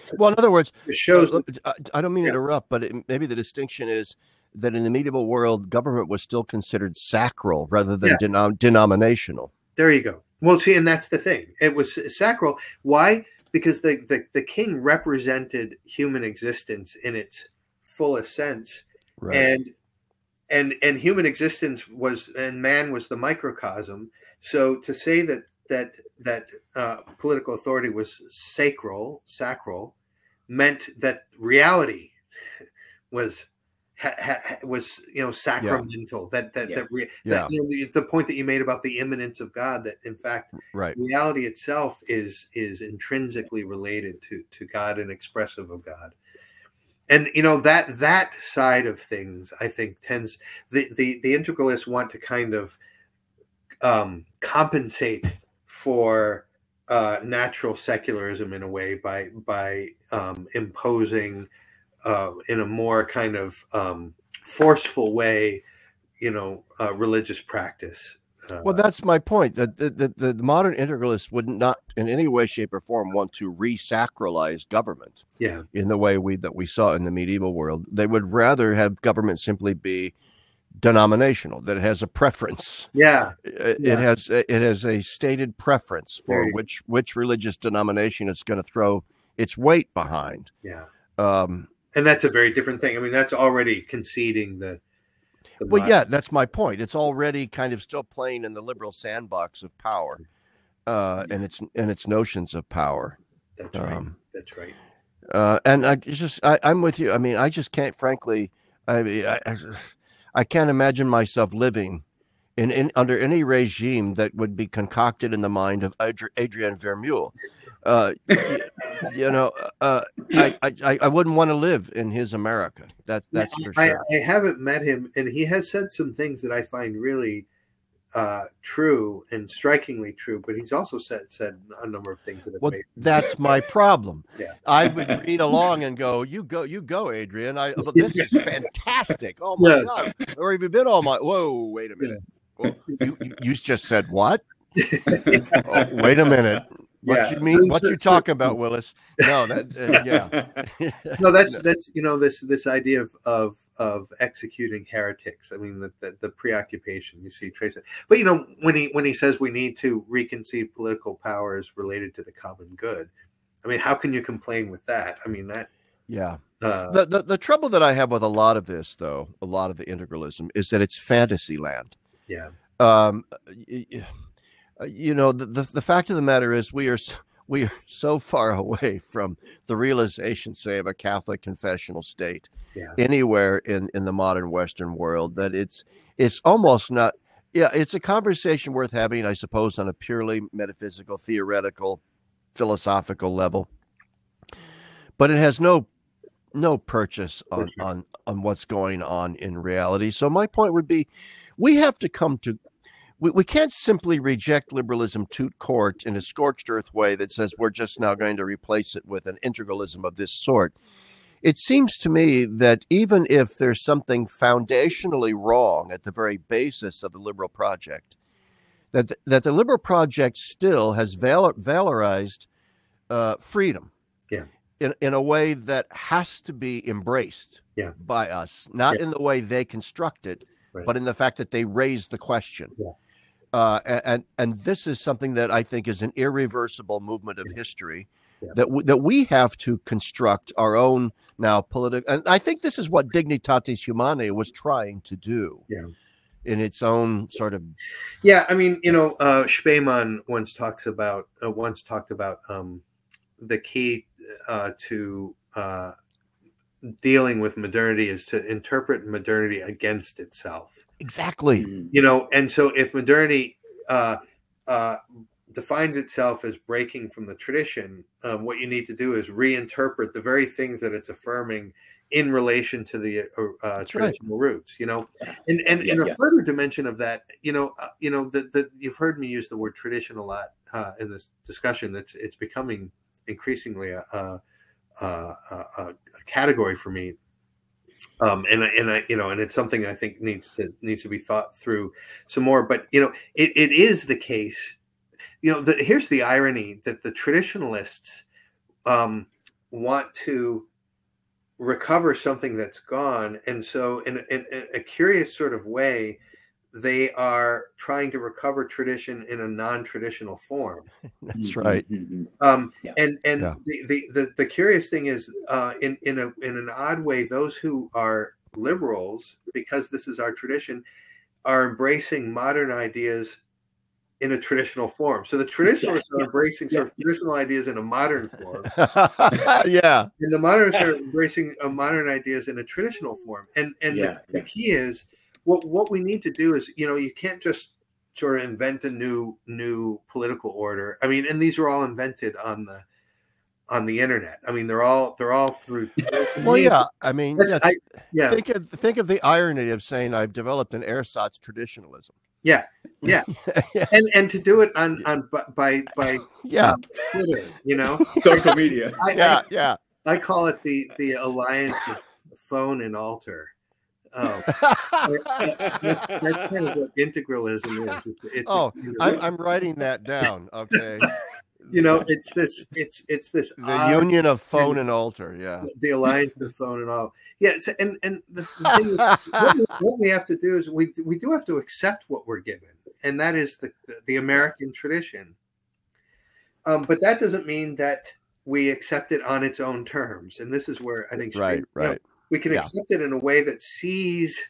to, well in other words shows uh, i don't mean yeah. to interrupt but it, maybe the distinction is that in the medieval world government was still considered sacral rather than yeah. denom- denominational there you go well see and that's the thing it was sacral why because the, the, the king represented human existence in its fullest sense right. and and and human existence was and man was the microcosm so to say that that that uh, political authority was sacral sacral meant that reality was ha, ha, was you know sacramental yeah. that that yeah. that, re, yeah. you know, the, the, point that you made about the immanence of god that in fact right. reality itself is is intrinsically related to to god and expressive of god and you know that that side of things i think tends the the, the integralists want to kind of um, compensate for uh, natural secularism in a way by by um, imposing uh, in a more kind of um, forceful way you know uh, religious practice uh, well, that's my point. That the, the, the, modern integralists would not, in any way, shape, or form, want to re-sacralize government. Yeah. In the way we that we saw in the medieval world, they would rather have government simply be denominational, that it has a preference. Yeah, It, Yeah. it has it has a stated preference for which which religious denomination it's going to throw its weight behind. yeah, Um, and that's a very different thing. I mean, that's already conceding the. Well, yeah, that's my point. It's already kind of still playing in the liberal sandbox of power, uh, and its and its notions of power. that's right. Um, that's right. uh, and I just I, I'm with you. I mean, I just can't, frankly, I I, I, can't imagine myself living in, in under any regime that would be concocted in the mind of Adri- Adrian Vermeule. Uh, you know, uh, I, I I wouldn't want to live in his America. That that's for sure. I haven't met him, and he has said some things that I find really uh, true and strikingly true. But he's also said said a number of things that have Well, made that's my problem. Yeah. I would read along and go, "You go, you go, Adrian. I, but this is fantastic. Oh my Yeah. god, where have you been all my? Whoa, wait a minute. Well, you, you- you just said what? Oh, wait a minute. What Yeah. you mean? What you talking about, Willis? No, that uh, yeah. no, that's that's you know this this idea of of of executing heretics. I mean the the, the preoccupation you see trace it. But you know when he when he says we need to reconceive political powers related to the common good. I mean, how can you complain with that? I mean that. yeah. Uh, The, the the trouble that I have with a lot of this, though, a lot of the integralism, is that it's fantasy land. yeah, um, y- y- Uh, you know, the, the the fact of the matter is we are we are so far away from the realization, say, of a Catholic confessional state yeah, anywhere in in the modern Western world that it's it's almost not. Yeah, it's a conversation worth having, I suppose, on a purely metaphysical, theoretical, philosophical level, but it has no no purchase on Sure. on on what's going on in reality. So my point would be, we have to come to. We, we can't simply reject liberalism to court in a scorched earth way that says we're just now going to replace it with an integralism of this sort. It seems to me that even if there's something foundationally wrong at the very basis of the liberal project, that the, that the liberal project still has valor, valorized uh, freedom, Yeah. in in a way that has to be embraced, Yeah. by us, not Yeah. in the way they construct it, Right. but in the fact that they raise the question. Yeah. Uh, and and this is something that I think is an irreversible movement of history Yeah. that w- that we have to construct our own now political. And I think this is what Dignitatis Humanae was trying to do. Yeah. In its own sort of yeah. I mean, you know, uh, Spaemann once talks about uh, once talked about um, the key uh, to uh, dealing with modernity is to interpret modernity against itself. Exactly. Mhm. you know and so if modernity uh, uh, defines itself as breaking from the tradition um, what you need to do is reinterpret the very things that it's affirming in relation to the uh, uh, That's right. traditional roots you know and and Yeah, in a yeah. further dimension of that you know uh, you know that that you've heard me use the word tradition a lot uh, in this discussion that's it's becoming increasingly a, a, a, a, a category for me um, and I, and I, you know, and it's something I think needs to needs to be thought through some more. But you know, it, it is the case. You know, the, here's the irony that the traditionalists um, want to recover something that's gone, and so in, in, in a curious sort of way, they are trying to recover tradition in a non-traditional form. That's Mhm, right. mhm. Um, Yeah. And and Yeah. the, the, the the curious thing is, uh, in in a in an odd way, those who are liberals, because this is our tradition, are embracing modern ideas in a traditional form. So the traditionalists Yeah, are embracing sort of traditional ideas in a modern form, yeah. and the modernists are embracing uh, modern ideas in a traditional form. And and Yeah, the, the key is what what we need to do is you know you can't just sort of invent a new new political order. I mean, and these are all invented on the on the internet. I mean, they're all they're all through. Well, yeah. I mean, yeah, I- yeah, think of think of the irony of saying I've developed an ersatz traditionalism. yeah, yeah, yeah. and and to do it on on by by, Yeah. Twitter, you know, Social media. I, Yeah. Yeah. I, I call it the the alliance of phone and altar. Oh, that's, that's kind of what integralism is. It's, it's Oh, I'm, I'm writing that down. Okay. you know, it's this, it's it's this the union of phone and altar, yeah, the alliance of phone and all, yes, yeah, and and the, thing is, what, we, what, we have to do is we we do have to accept what we're given, and that is the the American tradition. Um, but that doesn't mean that we accept it on its own terms, and this is where I think right, right. Know, we can yeah. accept it in a way that sees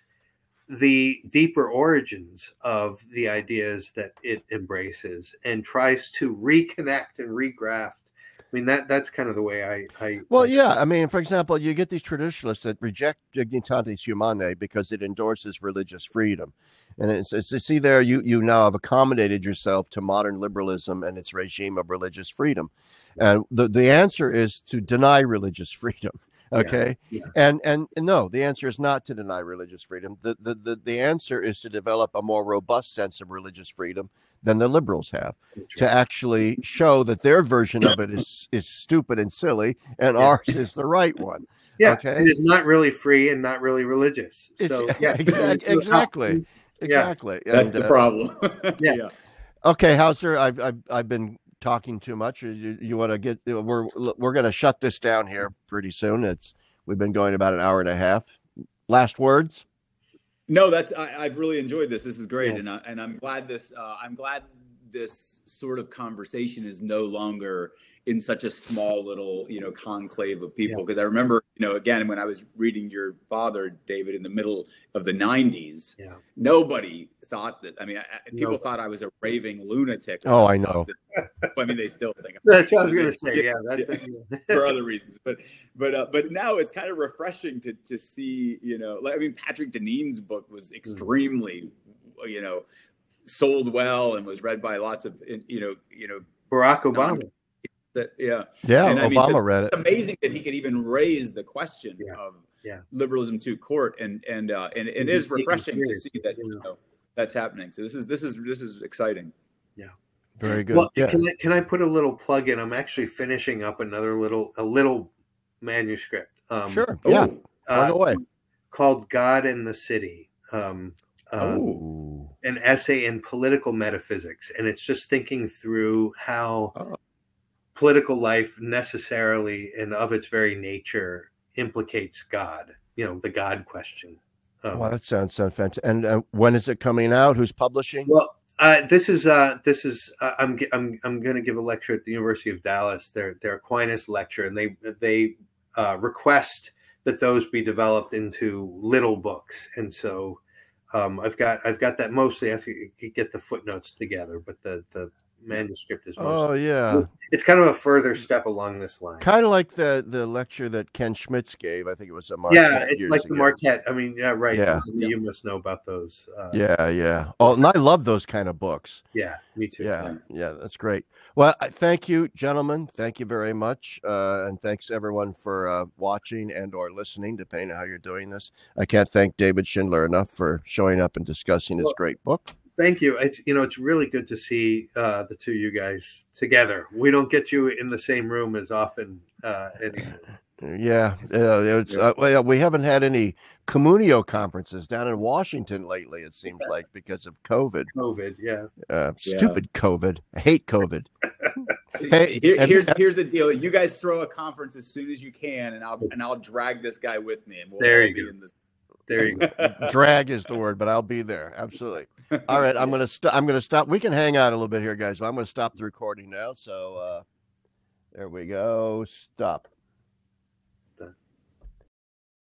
the deeper origins of the ideas that it embraces and tries to reconnect and regraft. I mean that that's kind of the way I. I well, yeah. I mean, for example, you get these traditionalists that reject dignitatis humanae because it endorses religious freedom, and it's, it's see there you you now have accommodated yourself to modern liberalism and its regime of religious freedom, and the the answer is to deny religious freedom okay? Yeah, yeah. and and no the answer is not to deny religious freedom. The, the the the answer is to develop a more robust sense of religious freedom than the liberals have to actually show that their version of it is is stupid and silly and yeah. ours is the right one yeah okay? it is not really free and not really religious. So yeah exactly exactly exactly that's the uh, problem. Yeah. okay Howsare I've, I've i've been talking too much? you, you want to get? We're we're going to shut this down here pretty soon. It's we've been going about an hour and a half. Last words. No, that's I, have really enjoyed this. This is great, yeah. and I, and I'm glad this uh, I'm glad this sort of conversation is no longer in such a small little you know conclave of people because yeah. i remember you know again when i was reading your father david in the middle of the 90s yeah. nobody thought that. I mean, I, people thought I was a raving lunatic. Oh, I know. That, I mean, they still think. That's what I was going to say. Yeah, yeah, for other reasons, but but uh, but now it's kind of refreshing to to see. You know, like I mean, Patrick Deneen's book was mm. extremely, mm. you know, sold well and was read by lots of you know you know Barack Obama. That yeah yeah and, I mean, Obama so read it. Amazing that he could even raise the question yeah. of yeah. liberalism to court and and uh, and, and it is refreshing to see that you know that's happening. So this is this is this is exciting. Yeah. Very good. Well, yeah. can I can I put a little plug in? I'm actually finishing up another little a little manuscript. Um, sure. Yeah. Uh, away. Called God and the City. Um, uh, an essay in political metaphysics, and it's just thinking through how oh. political life necessarily and of its very nature implicates God. You know, the God question. Um, well, that sounds so fantastic. And uh, when is it coming out? Who's publishing? Well, uh, this is uh, this is uh, I'm I'm I'm going to give a lecture at the University of Dallas. Their their Aquinas lecture, and they they uh, request that those be developed into little books. And so um, I've got I've got that mostly. I have to get the footnotes together, but the the manuscript is. oh yeah, it's kind of a further step along this line. Kind of like the the lecture that Ken Schmitz gave. I think it was a Marquette. Yeah, it's like ago. the Marquette. I mean, yeah, right. Yeah, you must know about those. Uh, yeah, yeah. Oh, and I love those kind of books. Yeah, me too. Yeah, yeah, that's great. Well, thank you, gentlemen. Thank you very much, uh, and thanks everyone for uh, watching and or listening, depending on how you're doing this. I can't thank David Schindler enough for showing up and discussing this well, great book thank you. It's you know it's really good to see uh, the two you guys together. We don't get you in the same room as often uh, anymore. Yeah, uh, it's, uh, well, we haven't had any Communio conferences down in Washington lately. It seems like because of COVID. COVID, yeah. Uh, stupid. COVID. I hate COVID. hey, Here, here's you, here's the deal. You guys throw a conference as soon as you can, and I'll and I'll drag this guy with me, and we'll there you go. There you go. Drag is the word, but I'll be there. Absolutely. All right, I'm gonna stop. I'm gonna stop. We can hang out a little bit here, guys. I'm gonna stop the recording now. So uh, there we go. Stop.